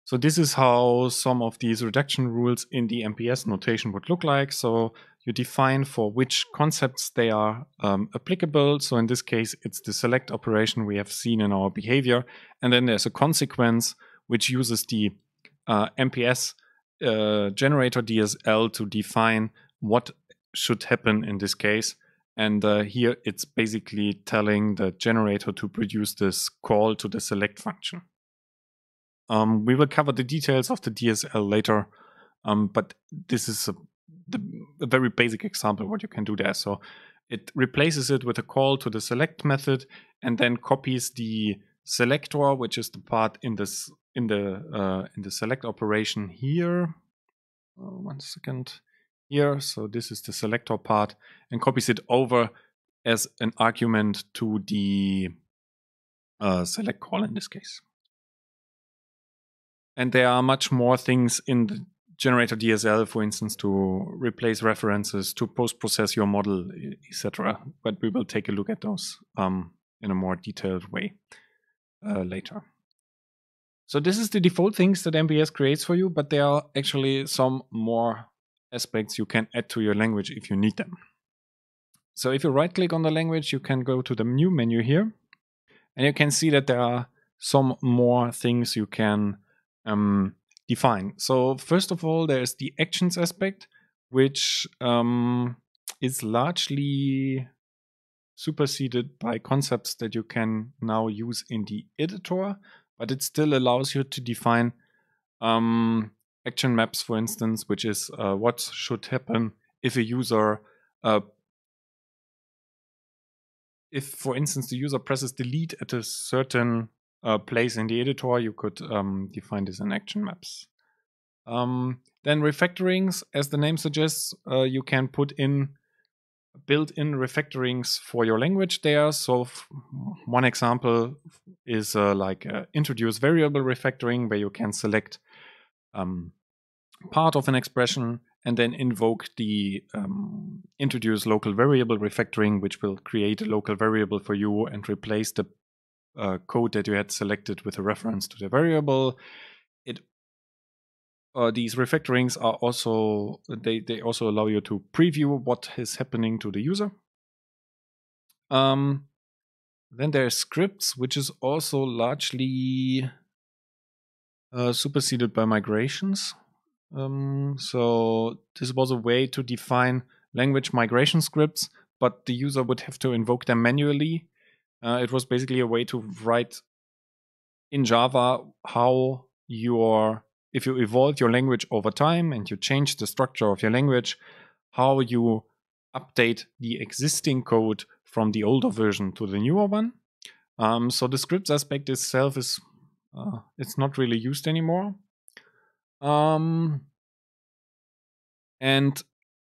So this is how some of these reduction rules in the MPS notation would look like. So you define for which concepts they are um, applicable. So in this case, it's the select operation we have seen in our behavior. And then there's a consequence which uses the uh, MPS uh, generator DSL to define what should happen in this case. And uh, here it's basically telling the generator to produce this call to the select function. Um, we will cover the details of the DSL later, um, but this is a, the, a very basic example what you can do there. So it replaces it with a call to the select method and then copies the selector, which is the part in this in the uh, in the select operation here. Uh, one second here. So this is the selector part and copies it over as an argument to the uh, select call in this case. And there are much more things in the generator DSL, for instance, to replace references, to post-process your model, etc. But we will take a look at those um, in a more detailed way uh, later. So this is the default things that MPS creates for you, but there are actually some more aspects you can add to your language if you need them. So if you right click on the language, you can go to the new menu here and you can see that there are some more things you can um, define. So first of all, there's the actions aspect, which um, is largely superseded by concepts that you can now use in the editor, but it still allows you to define um, action maps, for instance, which is uh, what should happen if a user, uh, if, for instance, the user presses delete at a certain uh, place in the editor, you could um, define this in action maps. Um, then refactorings, as the name suggests, uh, you can put in built-in refactorings for your language there. So one example is uh, like uh, introduce variable refactoring, where you can select um, part of an expression and then invoke the um, introduce local variable refactoring, which will create a local variable for you and replace the uh, code that you had selected with a reference to the variable. It uh, these refactorings are also they they also allow you to preview what is happening to the user. Um, then there are scripts, which is also largely uh, superseded by migrations. Um, so this was a way to define language migration scripts, but the user would have to invoke them manually. Uh, it was basically a way to write in Java how your if you evolve your language over time and you change the structure of your language, how you update the existing code from the older version to the newer one. Um, so the scripts aspect itself is uh, it's not really used anymore. Um, and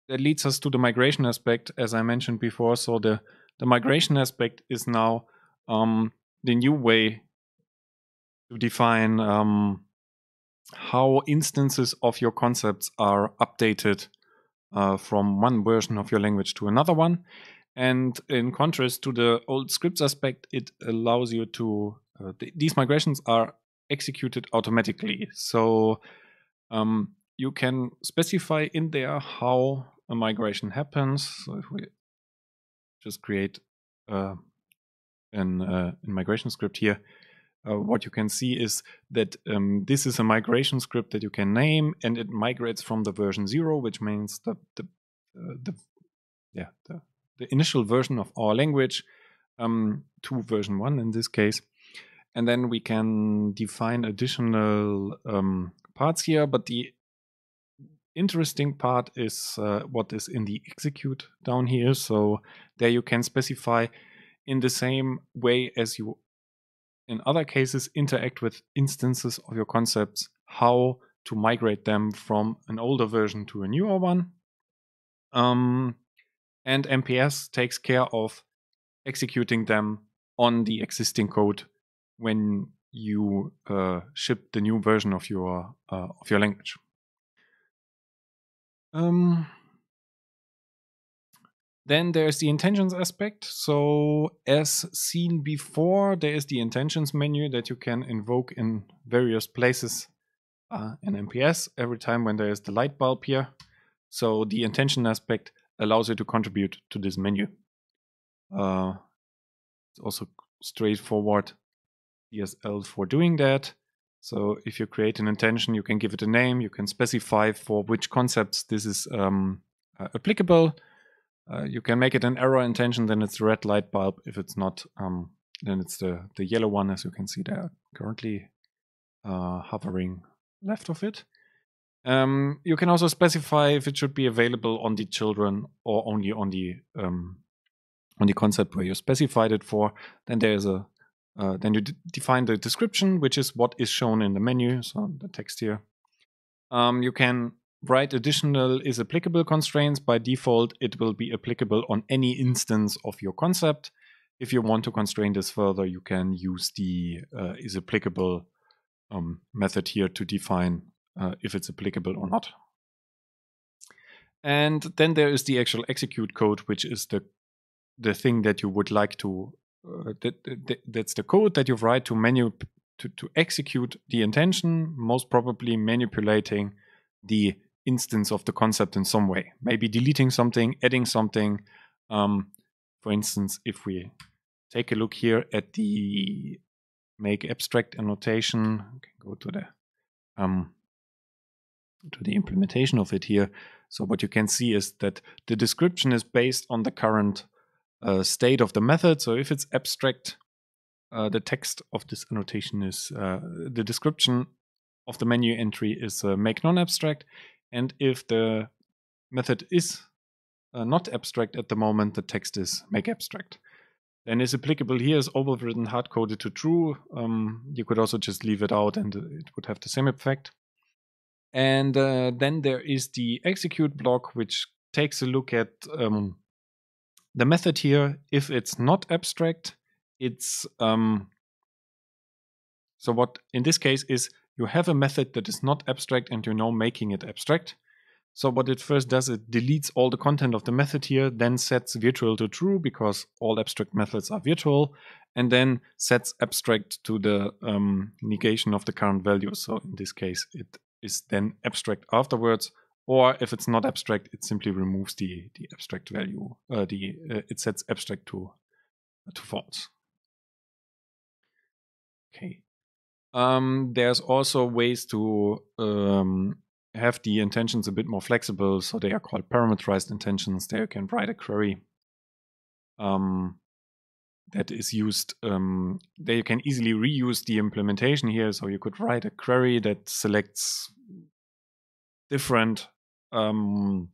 that leads us to the migration aspect, as I mentioned before. So the, the migration aspect is now um, the new way to define um, how instances of your concepts are updated uh, from one version of your language to another one. And in contrast to the old scripts aspect, it allows you to, uh, th these migrations are executed automatically. So um, you can specify in there how a migration happens. So if we just create uh, an, uh, an migration script here, uh, what you can see is that um, this is a migration script that you can name, and it migrates from the version zero, which means the the, uh, the yeah the, the initial version of our language um, to version one in this case, and then we can define additional um, parts here. But the interesting part is uh, what is in the execute down here. So there you can specify in the same way as you in other cases interact with instances of your concepts, how to migrate them from an older version to a newer one. Um, and MPS takes care of executing them on the existing code when you uh, ship the new version of your uh, of your language. Um, then there's the intentions aspect. So as seen before, there is the intentions menu that you can invoke in various places uh, in MPS every time when there is the light bulb here. So the intention aspect allows you to contribute to this menu. Uh, it's also straightforward DSL for doing that. So if you create an intention, you can give it a name. You can specify for which concepts this is um, uh, applicable. Uh, you can make it an error intention, then it's the red light bulb. If it's not, um, then it's the, the yellow one, as you can see there, currently uh, hovering left of it. Um, you can also specify if it should be available on the children or only on the um, on the concept where you specified it for. Then there is a uh, then you define the description, which is what is shown in the menu, so the text here. Um, you can write additional is applicable constraints. By default, it will be applicable on any instance of your concept. If you want to constrain this further, you can use the uh, is applicable um, method here to define uh, if it's applicable or not. And then there is the actual execute code, which is the the thing that you would like to uh, that, that, that's the code that you write to menu to, to execute the intention, most probably manipulating the instance of the concept in some way. Maybe deleting something, adding something. Um, for instance, if we take a look here at the make abstract annotation, go to the um, to the implementation of it here. So what you can see is that the description is based on the current uh, state of the method. So if it's abstract, uh, the text of this annotation is uh, the description of the menu entry is uh, make non-abstract. And if the method is uh, not abstract at the moment, the text is make abstract. Then is applicable here is overwritten hard-coded to true. Um, you could also just leave it out and it would have the same effect. And uh, then there is the execute block, which takes a look at um, the method here, if it's not abstract, it's um, so what in this case is you have a method that is not abstract and you're now making it abstract. So what it first does, it deletes all the content of the method here, then sets virtual to true because all abstract methods are virtual, and then sets abstract to the um, negation of the current value. So in this case, it is then abstract afterwards. Or if it's not abstract, it simply removes the, the abstract value. Uh, the uh, it sets abstract to to false. Okay. Um, there's also ways to um, have the intentions a bit more flexible. So they are called parameterized intentions. There you can write a query um, that is used. Um, there you can easily reuse the implementation here. So you could write a query that selects different um,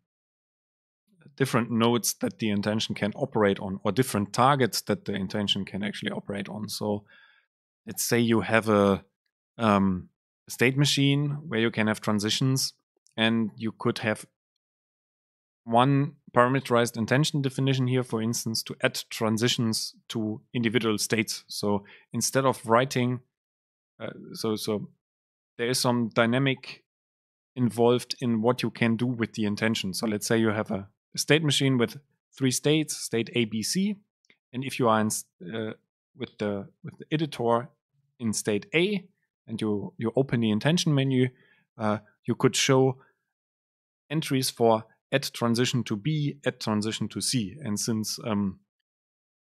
different nodes that the intention can operate on or different targets that the intention can actually operate on. So let's say you have a um, state machine where you can have transitions and you could have one parameterized intention definition here, for instance, to add transitions to individual states. So instead of writing, uh, so so there is some dynamic involved in what you can do with the intention. So let's say you have a, state machine with three states, state A, B, C, and if you are in, uh, with the with the editor in state A, and you you open the intention menu, uh, you could show entries for add transition to B, add transition to C, and since um,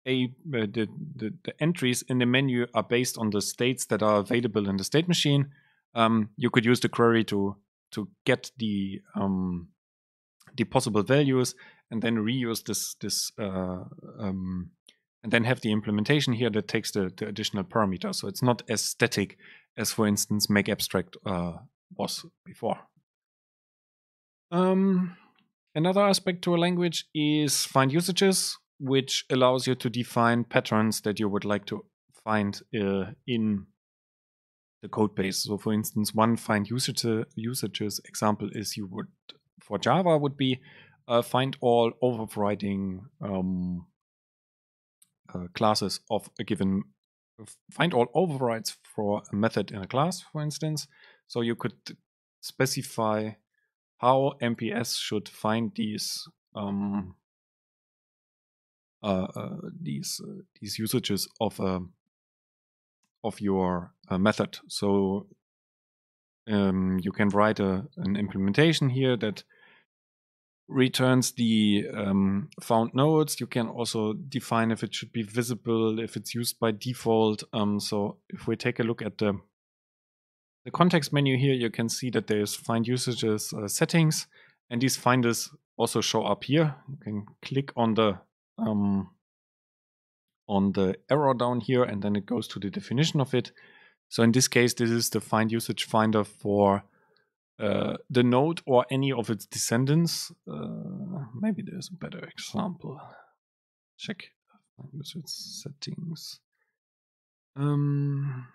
a uh, the, the, the entries in the menu are based on the states that are available in the state machine, um, you could use the query to to get the um, the possible values and then reuse this this uh, um, and then have the implementation here that takes the, the additional parameter. So it's not as static as, for instance, make abstract uh, was before. Um, another aspect to a language is find usages, which allows you to define patterns that you would like to find uh, in the code base. So for instance, one find usage, usages example is you would, for Java would be uh, find all overriding um, uh, classes of a given, find all overrides for a method in a class, for instance. So you could specify how MPS should find these um, uh, uh, these uh, these usages of a of your uh, method. So um, you can write a, an implementation here that returns the um, found nodes. You can also define if it should be visible, if it's used by default. Um, so if we take a look at the the context menu here, you can see that there's find usages uh, settings, and these finders also show up here. You can click on the um, on the arrow down here, and then it goes to the definition of it. So in this case, this is the find usage finder for uh, the node or any of its descendants. Uh, maybe there's a better example. Check usage settings. Um,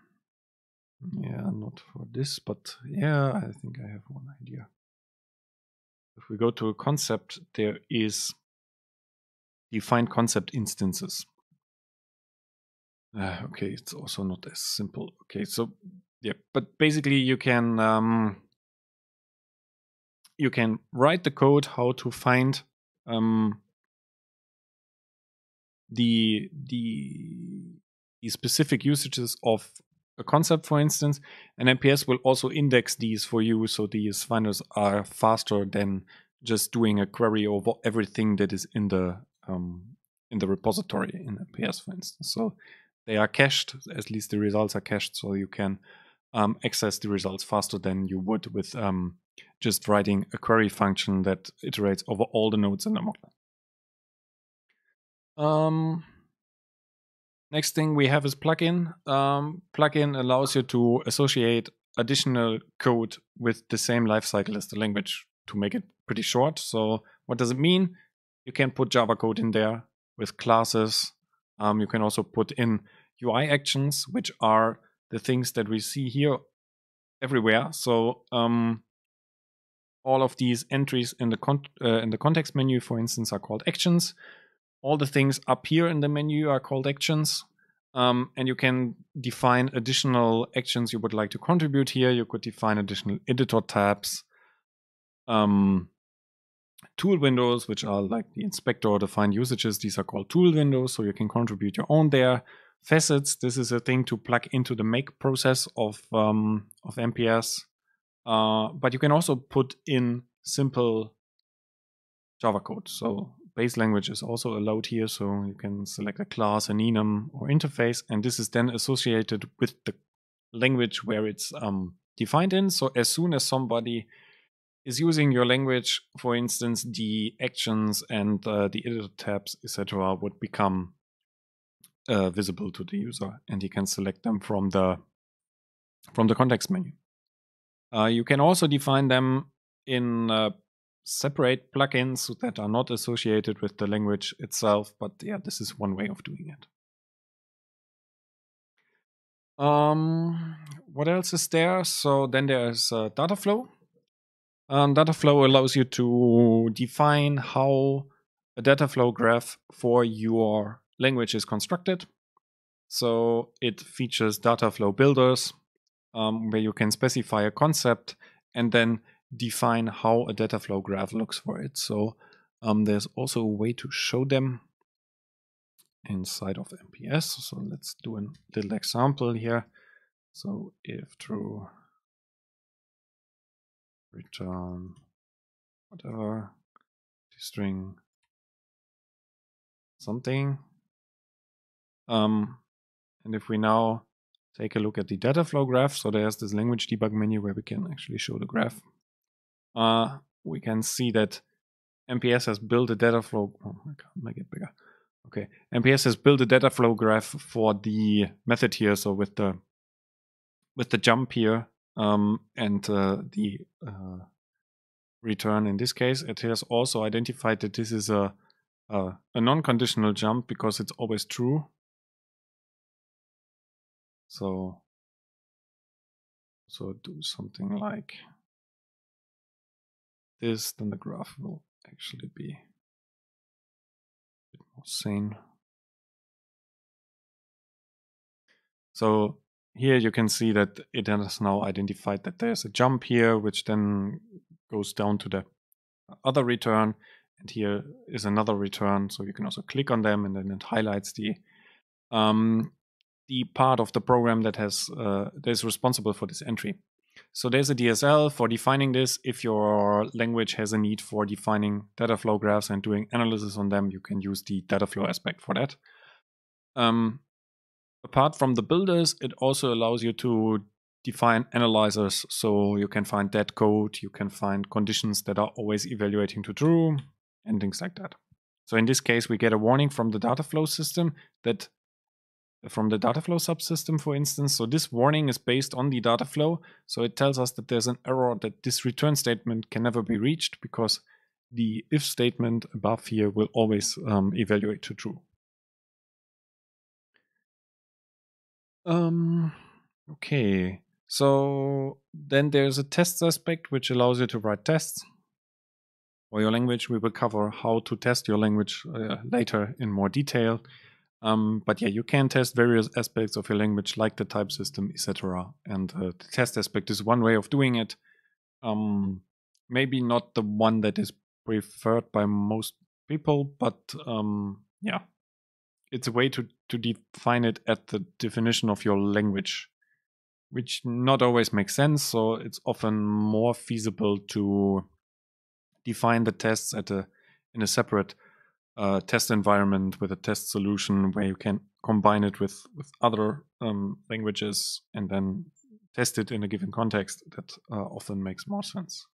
yeah, not for this, but yeah, I think I have one idea. If we go to a concept, there is define concept instances. Uh, okay, it's also not as simple. Okay, so yeah, but basically you can um, you can write the code how to find um, the the the specific usages of a concept, for instance, and MPS will also index these for you, so these finders are faster than just doing a query over everything that is in the um, in the repository in MPS, for instance. So they are cached, at least the results are cached, so you can um, access the results faster than you would with um, just writing a query function that iterates over all the nodes in the model. Um, next thing we have is plugin. Um, plugin allows you to associate additional code with the same lifecycle as the language to make it pretty short. So what does it mean? You can put Java code in there with classes. Um, you can also put in UI actions, which are the things that we see here everywhere. So um, all of these entries in the uh, in the context menu, for instance, are called actions. All the things up here in the menu are called actions. Um, and you can define additional actions you would like to contribute here. You could define additional editor tabs, um, tool windows, which are like the inspector or define usages. These are called tool windows, so you can contribute your own there. Facets, this is a thing to plug into the make process of, um, of MPS. Uh, but you can also put in simple Java code. So base language is also allowed here. So you can select a class, an enum or interface, and this is then associated with the language where it's um, defined in. So as soon as somebody is using your language, for instance, the actions and uh, the editor tabs, etc., would become uh, visible to the user, and he can select them from the from the context menu. Uh, you can also define them in uh, separate plugins that are not associated with the language itself, but yeah, this is one way of doing it. Um, what else is there? So then there's uh, data flow. Um, data flow allows you to define how a data flow graph for your language is constructed. So it features data flow builders um, where you can specify a concept and then define how a data flow graph looks for it. So um, there's also a way to show them inside of MPS. So let's do a little example here. So if true, return whatever string something. Um, and if we now take a look at the data flow graph, so there's this language debug menu where we can actually show the graph. Uh, we can see that MPS has built a data flow. Oh, I can't make it bigger. Okay, MPS has built a data flow graph for the method here. So with the with the jump here um, and uh, the uh, return in this case, it has also identified that this is a a, a non-conditional jump because it's always true. So so do something like this, then the graph will actually be a bit more sane. So here you can see that it has now identified that there's a jump here, which then goes down to the other return. And here is another return. So you can also click on them and then it highlights the um, the part of the program that has uh, that is responsible for this entry. So there's a DSL for defining this. If your language has a need for defining data flow graphs and doing analysis on them, you can use the data flow aspect for that. Um, apart from the builders, it also allows you to define analyzers so you can find dead code, you can find conditions that are always evaluating to true, and things like that. So in this case, we get a warning from the data flow system that from the data flow subsystem, for instance. So this warning is based on the data flow. So it tells us that there's an error that this return statement can never be reached because the if statement above here will always um, evaluate to true. Um, okay, so then there's a test aspect which allows you to write tests for your language. We will cover how to test your language uh, later in more detail. Um, but yeah, you can test various aspects of your language, like the type system, etc. And uh, the test aspect is one way of doing it. Um, maybe not the one that is preferred by most people, but um, yeah, it's a way to to define it at the definition of your language, which not always makes sense. So it's often more feasible to define the tests at a in a separate uh, test environment with a test solution where you can combine it with with other um, languages and then test it in a given context. That uh, often makes more sense.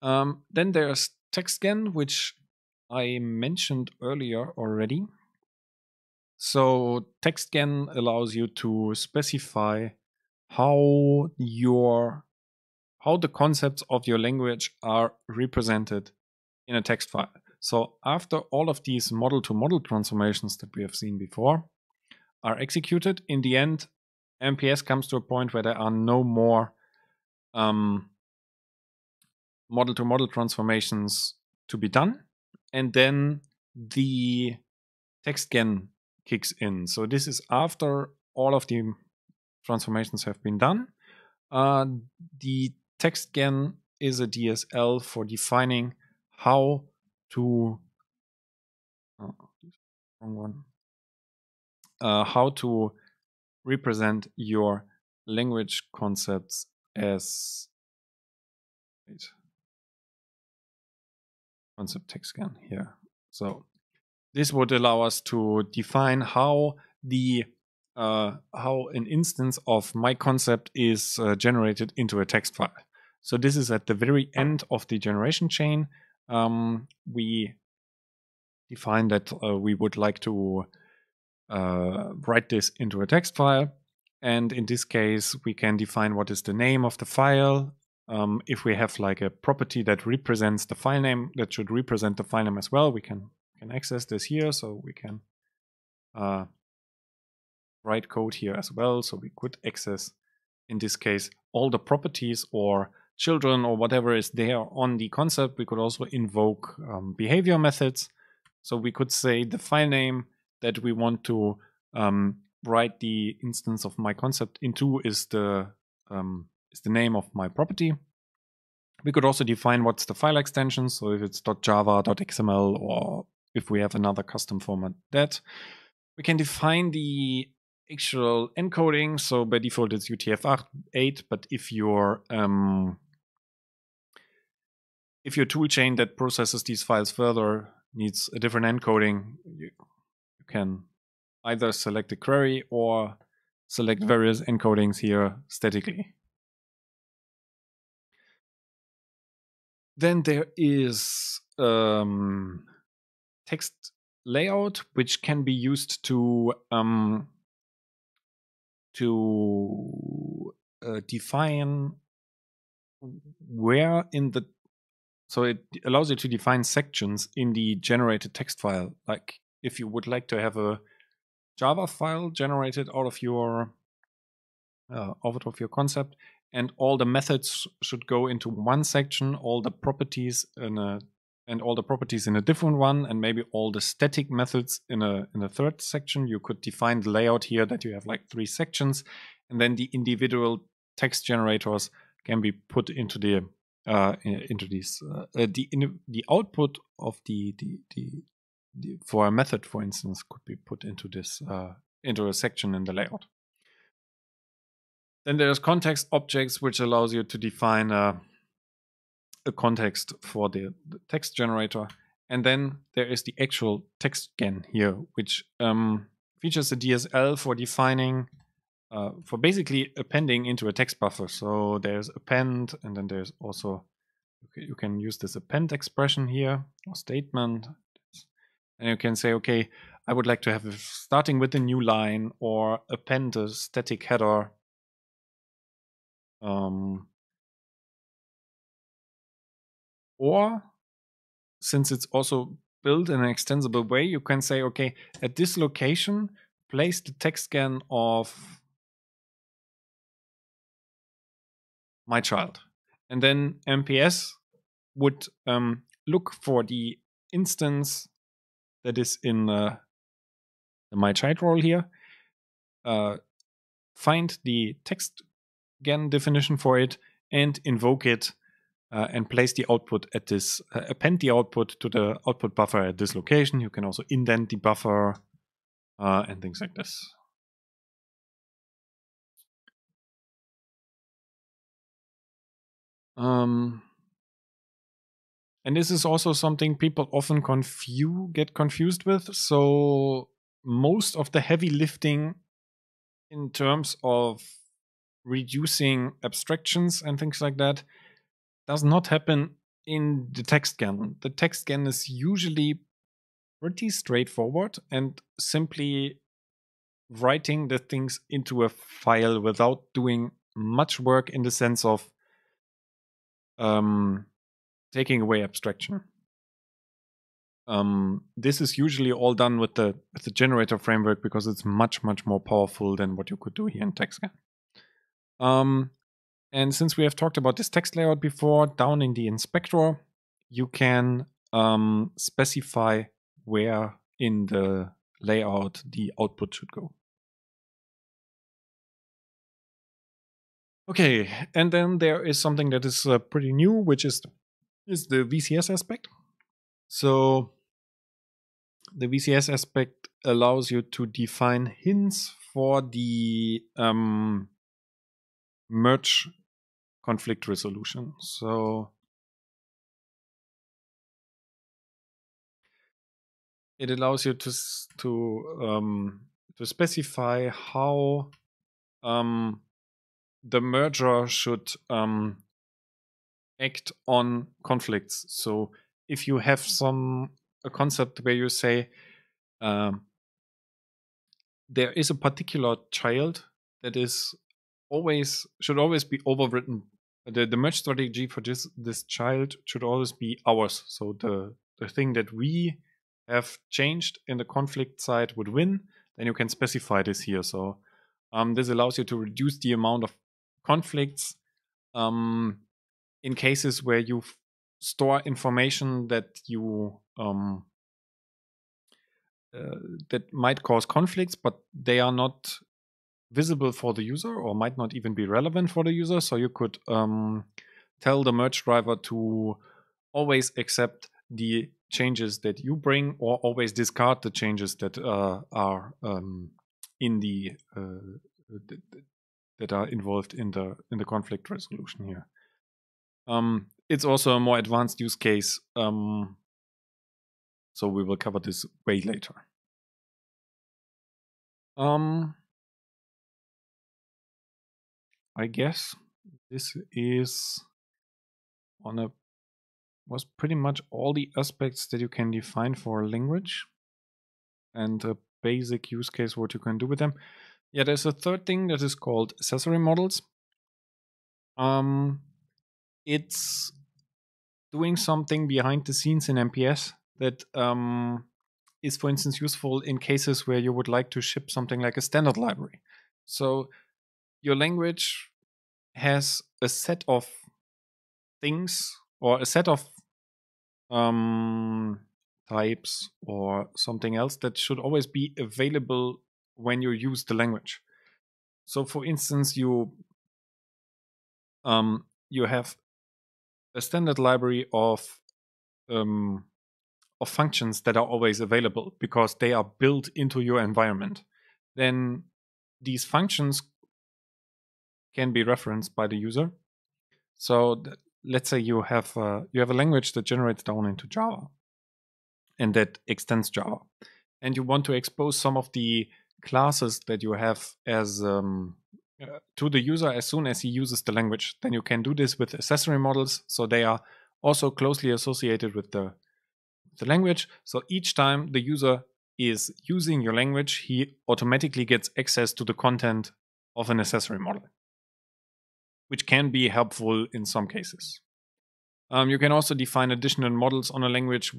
Um, then there's TextGen, which I mentioned earlier already. So TextGen allows you to specify how your how the concepts of your language are represented in a text file. So after all of these model to model transformations that we have seen before are executed, in the end, MPS comes to a point where there are no more um, model to model transformations to be done. And then the TextGen kicks in. So this is after all of the transformations have been done. Uh, the TextGen is a DSL for defining how to oh, wrong one uh, how to represent your language concepts as wait, concept TextGen here. So this would allow us to define how the uh, how an instance of my concept is uh, generated into a text file. So this is at the very end of the generation chain. Um, we define that uh, we would like to uh, write this into a text file. And in this case, we can define what is the name of the file. Um, if we have like a property that represents the file name, that should represent the file name as well, we can, can access this here. So we can uh, write code here as well. So we could access, in this case, all the properties or children or whatever is there on the concept. We could also invoke um, behavior methods. So we could say the file name that we want to um, write the instance of my concept into is the um, is the name of my property. We could also define what's the file extension. So if it's .java, .xml, or if we have another custom format that. We can define the actual encoding. So by default, it's UTF-8, but if your um, if your toolchain that processes these files further needs a different encoding, you, you can either select a query or select various encodings here statically. Then there is um, text layout, which can be used to um, to uh, define where in the so it allows you to define sections in the generated text file. Like if you would like to have a Java file generated out of your uh, out of your concept, and all the methods should go into one section, all the properties in a and all the properties in a different one, and maybe all the static methods in a in a third section. You could define the layout here that you have like three sections, and then the individual text generators can be put into the uh, into these uh, uh, the the output of the, the, the the for a method, for instance, could be put into this uh, into a section in the layout. Then there's context objects, which allows you to define a, context for the, the, text generator. And then there is the actual TextGen here, which um, features a DSL for defining uh, for basically appending into a text buffer. So there's append, and then there's also you can use this append expression here or statement, and you can say, okay, I would like to have a starting with a new line or append a static header. Um, or since it's also built in an extensible way, you can say, okay, at this location, place the TextGen of my child. And then MPS would um, look for the instance that is in uh, the my child role here, uh, find the text scan definition for it, and invoke it uh, and place the output at this, uh, append the output to the output buffer at this location. You can also indent the buffer uh, and things like this. Um, and this is also something people often get confused with. So most of the heavy lifting in terms of reducing abstractions and things like that does not happen in the TextGen. The TextGen is usually pretty straightforward and simply writing the things into a file without doing much work in the sense of um, taking away abstraction. Um, this is usually all done with the with the generator framework because it's much much more powerful than what you could do here in TextGen. Um, and since we have talked about this text layout before, down in the inspector, you can um, specify where in the layout the output should go. Okay, and then there is something that is uh, pretty new, which is is the VCS aspect. So the VCS aspect allows you to define hints for the um, merge conflict resolution. So it allows you to to um, to specify how um, the merger should um, act on conflicts. So if you have some a concept where you say um, there is a particular child that is always should always be overwritten. The the merge strategy for this this child should always be ours. So the the thing that we have changed in the conflict side would win. Then you can specify this here. So um, this allows you to reduce the amount of conflicts um, in cases where you store information that you um, uh, that might cause conflicts, but they are not visible for the user or might not even be relevant for the user. So you could um, tell the merge driver to always accept the changes that you bring or always discard the changes that uh, are um, in the uh, that are involved in the in the conflict resolution here. Um, it's also a more advanced use case, um, so we will cover this way later. Um, I guess this is on a was pretty much all the aspects that you can define for a language and a basic use case what you can do with them. Yeah, there's a third thing that is called accessory models. Um, it's doing something behind the scenes in MPS that um, is, for instance, useful in cases where you would like to ship something like a standard library. So your language has a set of things or a set of um, types or something else that should always be available when you use the language. So, for instance, you um, you have a standard library of um, of functions that are always available because they are built into your environment. Then these functions can be referenced by the user. So th- let's say you have uh, you have a language that generates down into Java and that extends Java, and you want to expose some of the classes that you have as um, uh, to the user as soon as he uses the language. Then you can do this with accessory models, so they are also closely associated with the the language. So each time the user is using your language, he automatically gets access to the content of an accessory model, which can be helpful in some cases. Um, you can also define additional models on a language.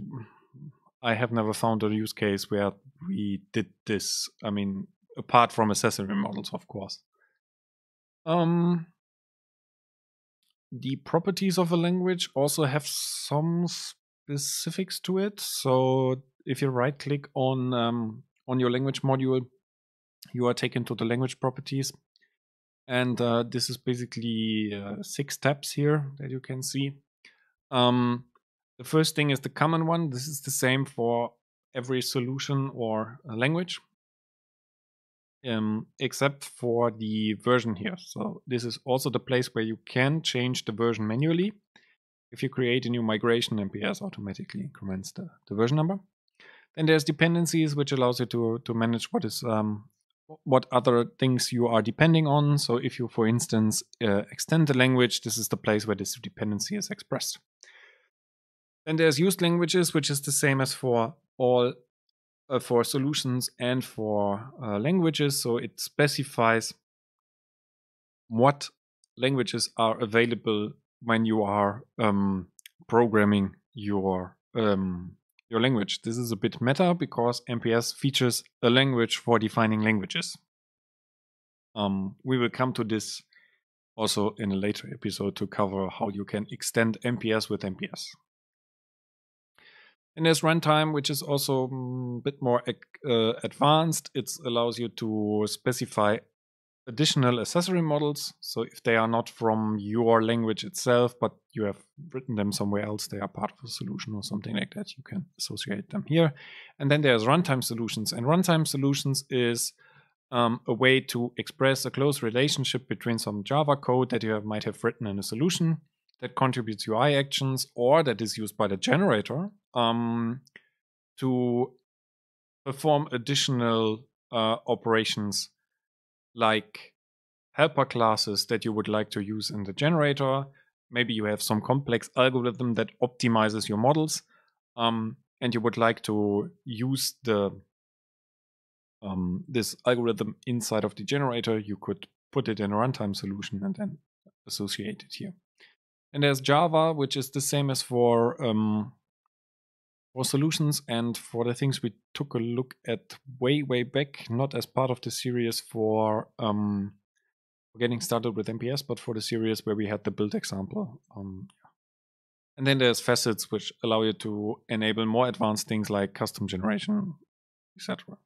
I have never found a use case where we did this. I mean, apart from accessory models, of course. Um, the properties of a language also have some specifics to it. So if you right click on um, on your language module, you are taken to the language properties. And uh, this is basically uh, six tabs here that you can see. Um, the first thing is the common one. This is the same for every solution or language, um, except for the version here. So this is also the place where you can change the version manually. If you create a new migration, MPS automatically increments the, the version number. Then there's dependencies, which allows you to to manage what is um, what other things you are depending on. So if you, for instance, uh, extend the language, this is the place where this dependency is expressed. Then there's used languages, which is the same as for all uh, for solutions and for uh, languages. So it specifies what languages are available when you are um, programming your um, your language. This is a bit meta because MPS features a language for defining languages. Um, we will come to this also in a later episode to cover how you can extend MPS with MPS. And there's runtime, which is also mm, a bit more uh, advanced. It allows you to specify additional accessory models. So if they are not from your language itself, but you have written them somewhere else, they are part of a solution or something like that, you can associate them here. And then there's runtime solutions. And runtime solutions is um, a way to express a close relationship between some Java code that you have, might have written in a solution that contributes UI actions or that is used by the generator um, to perform additional uh, operations like helper classes that you would like to use in the generator. Maybe you have some complex algorithm that optimizes your models, um, and you would like to use the um, this algorithm inside of the generator. You could put it in a runtime solution and then associate it here. And there's Java, which is the same as for um, for solutions and for the things we took a look at way way back not as part of the series for um getting started with mps but for the series where we had the build example um and then there's facets which allow you to enable more advanced things like custom generation etc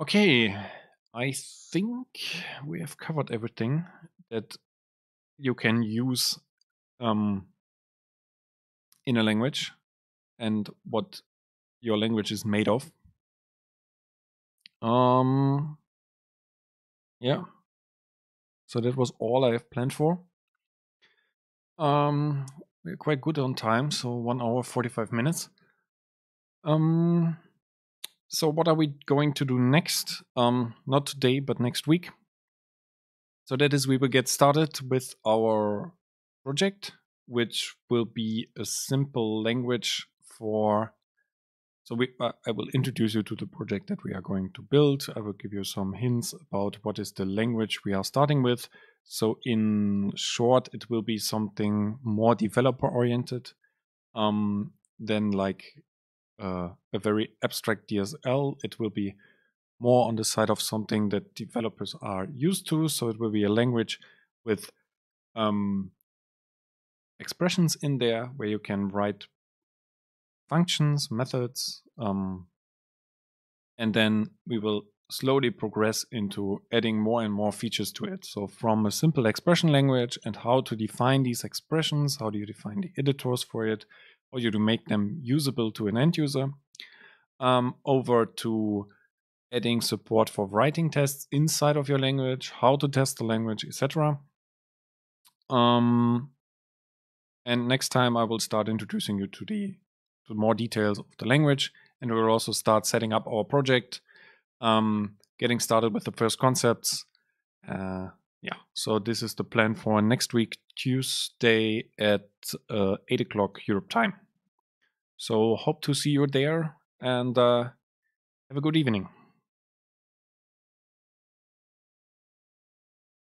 okay i think we have covered everything that you can use um, in a language and what your language is made of. Um, yeah. So that was all I have planned for. Um, we're quite good on time, so one hour forty five minutes. Um, so what are we going to do next? Um, not today, but next week. So that is, we will get started with our project which will be a simple language for. So we, uh, I will introduce you to the project that we are going to build. I will give you some hints about what is the language we are starting with. So in short, it will be something more developer oriented um, than like uh, a very abstract DSL. It will be more on the side of something that developers are used to. So it will be a language with um, expressions in there where you can write functions, methods, um, and then we will slowly progress into adding more and more features to it. So from a simple expression language and how to define these expressions, how do you define the editors for it, how do you make them usable to an end user, um, over to adding support for writing tests inside of your language, how to test the language, etc. Um, and next time I will start introducing you to the to more details of the language and we will also start setting up our project, um, getting started with the first concepts. Uh, yeah, so this is the plan for next week, Tuesday at uh, 8 o'clock Europe time. So hope to see you there and uh, have a good evening.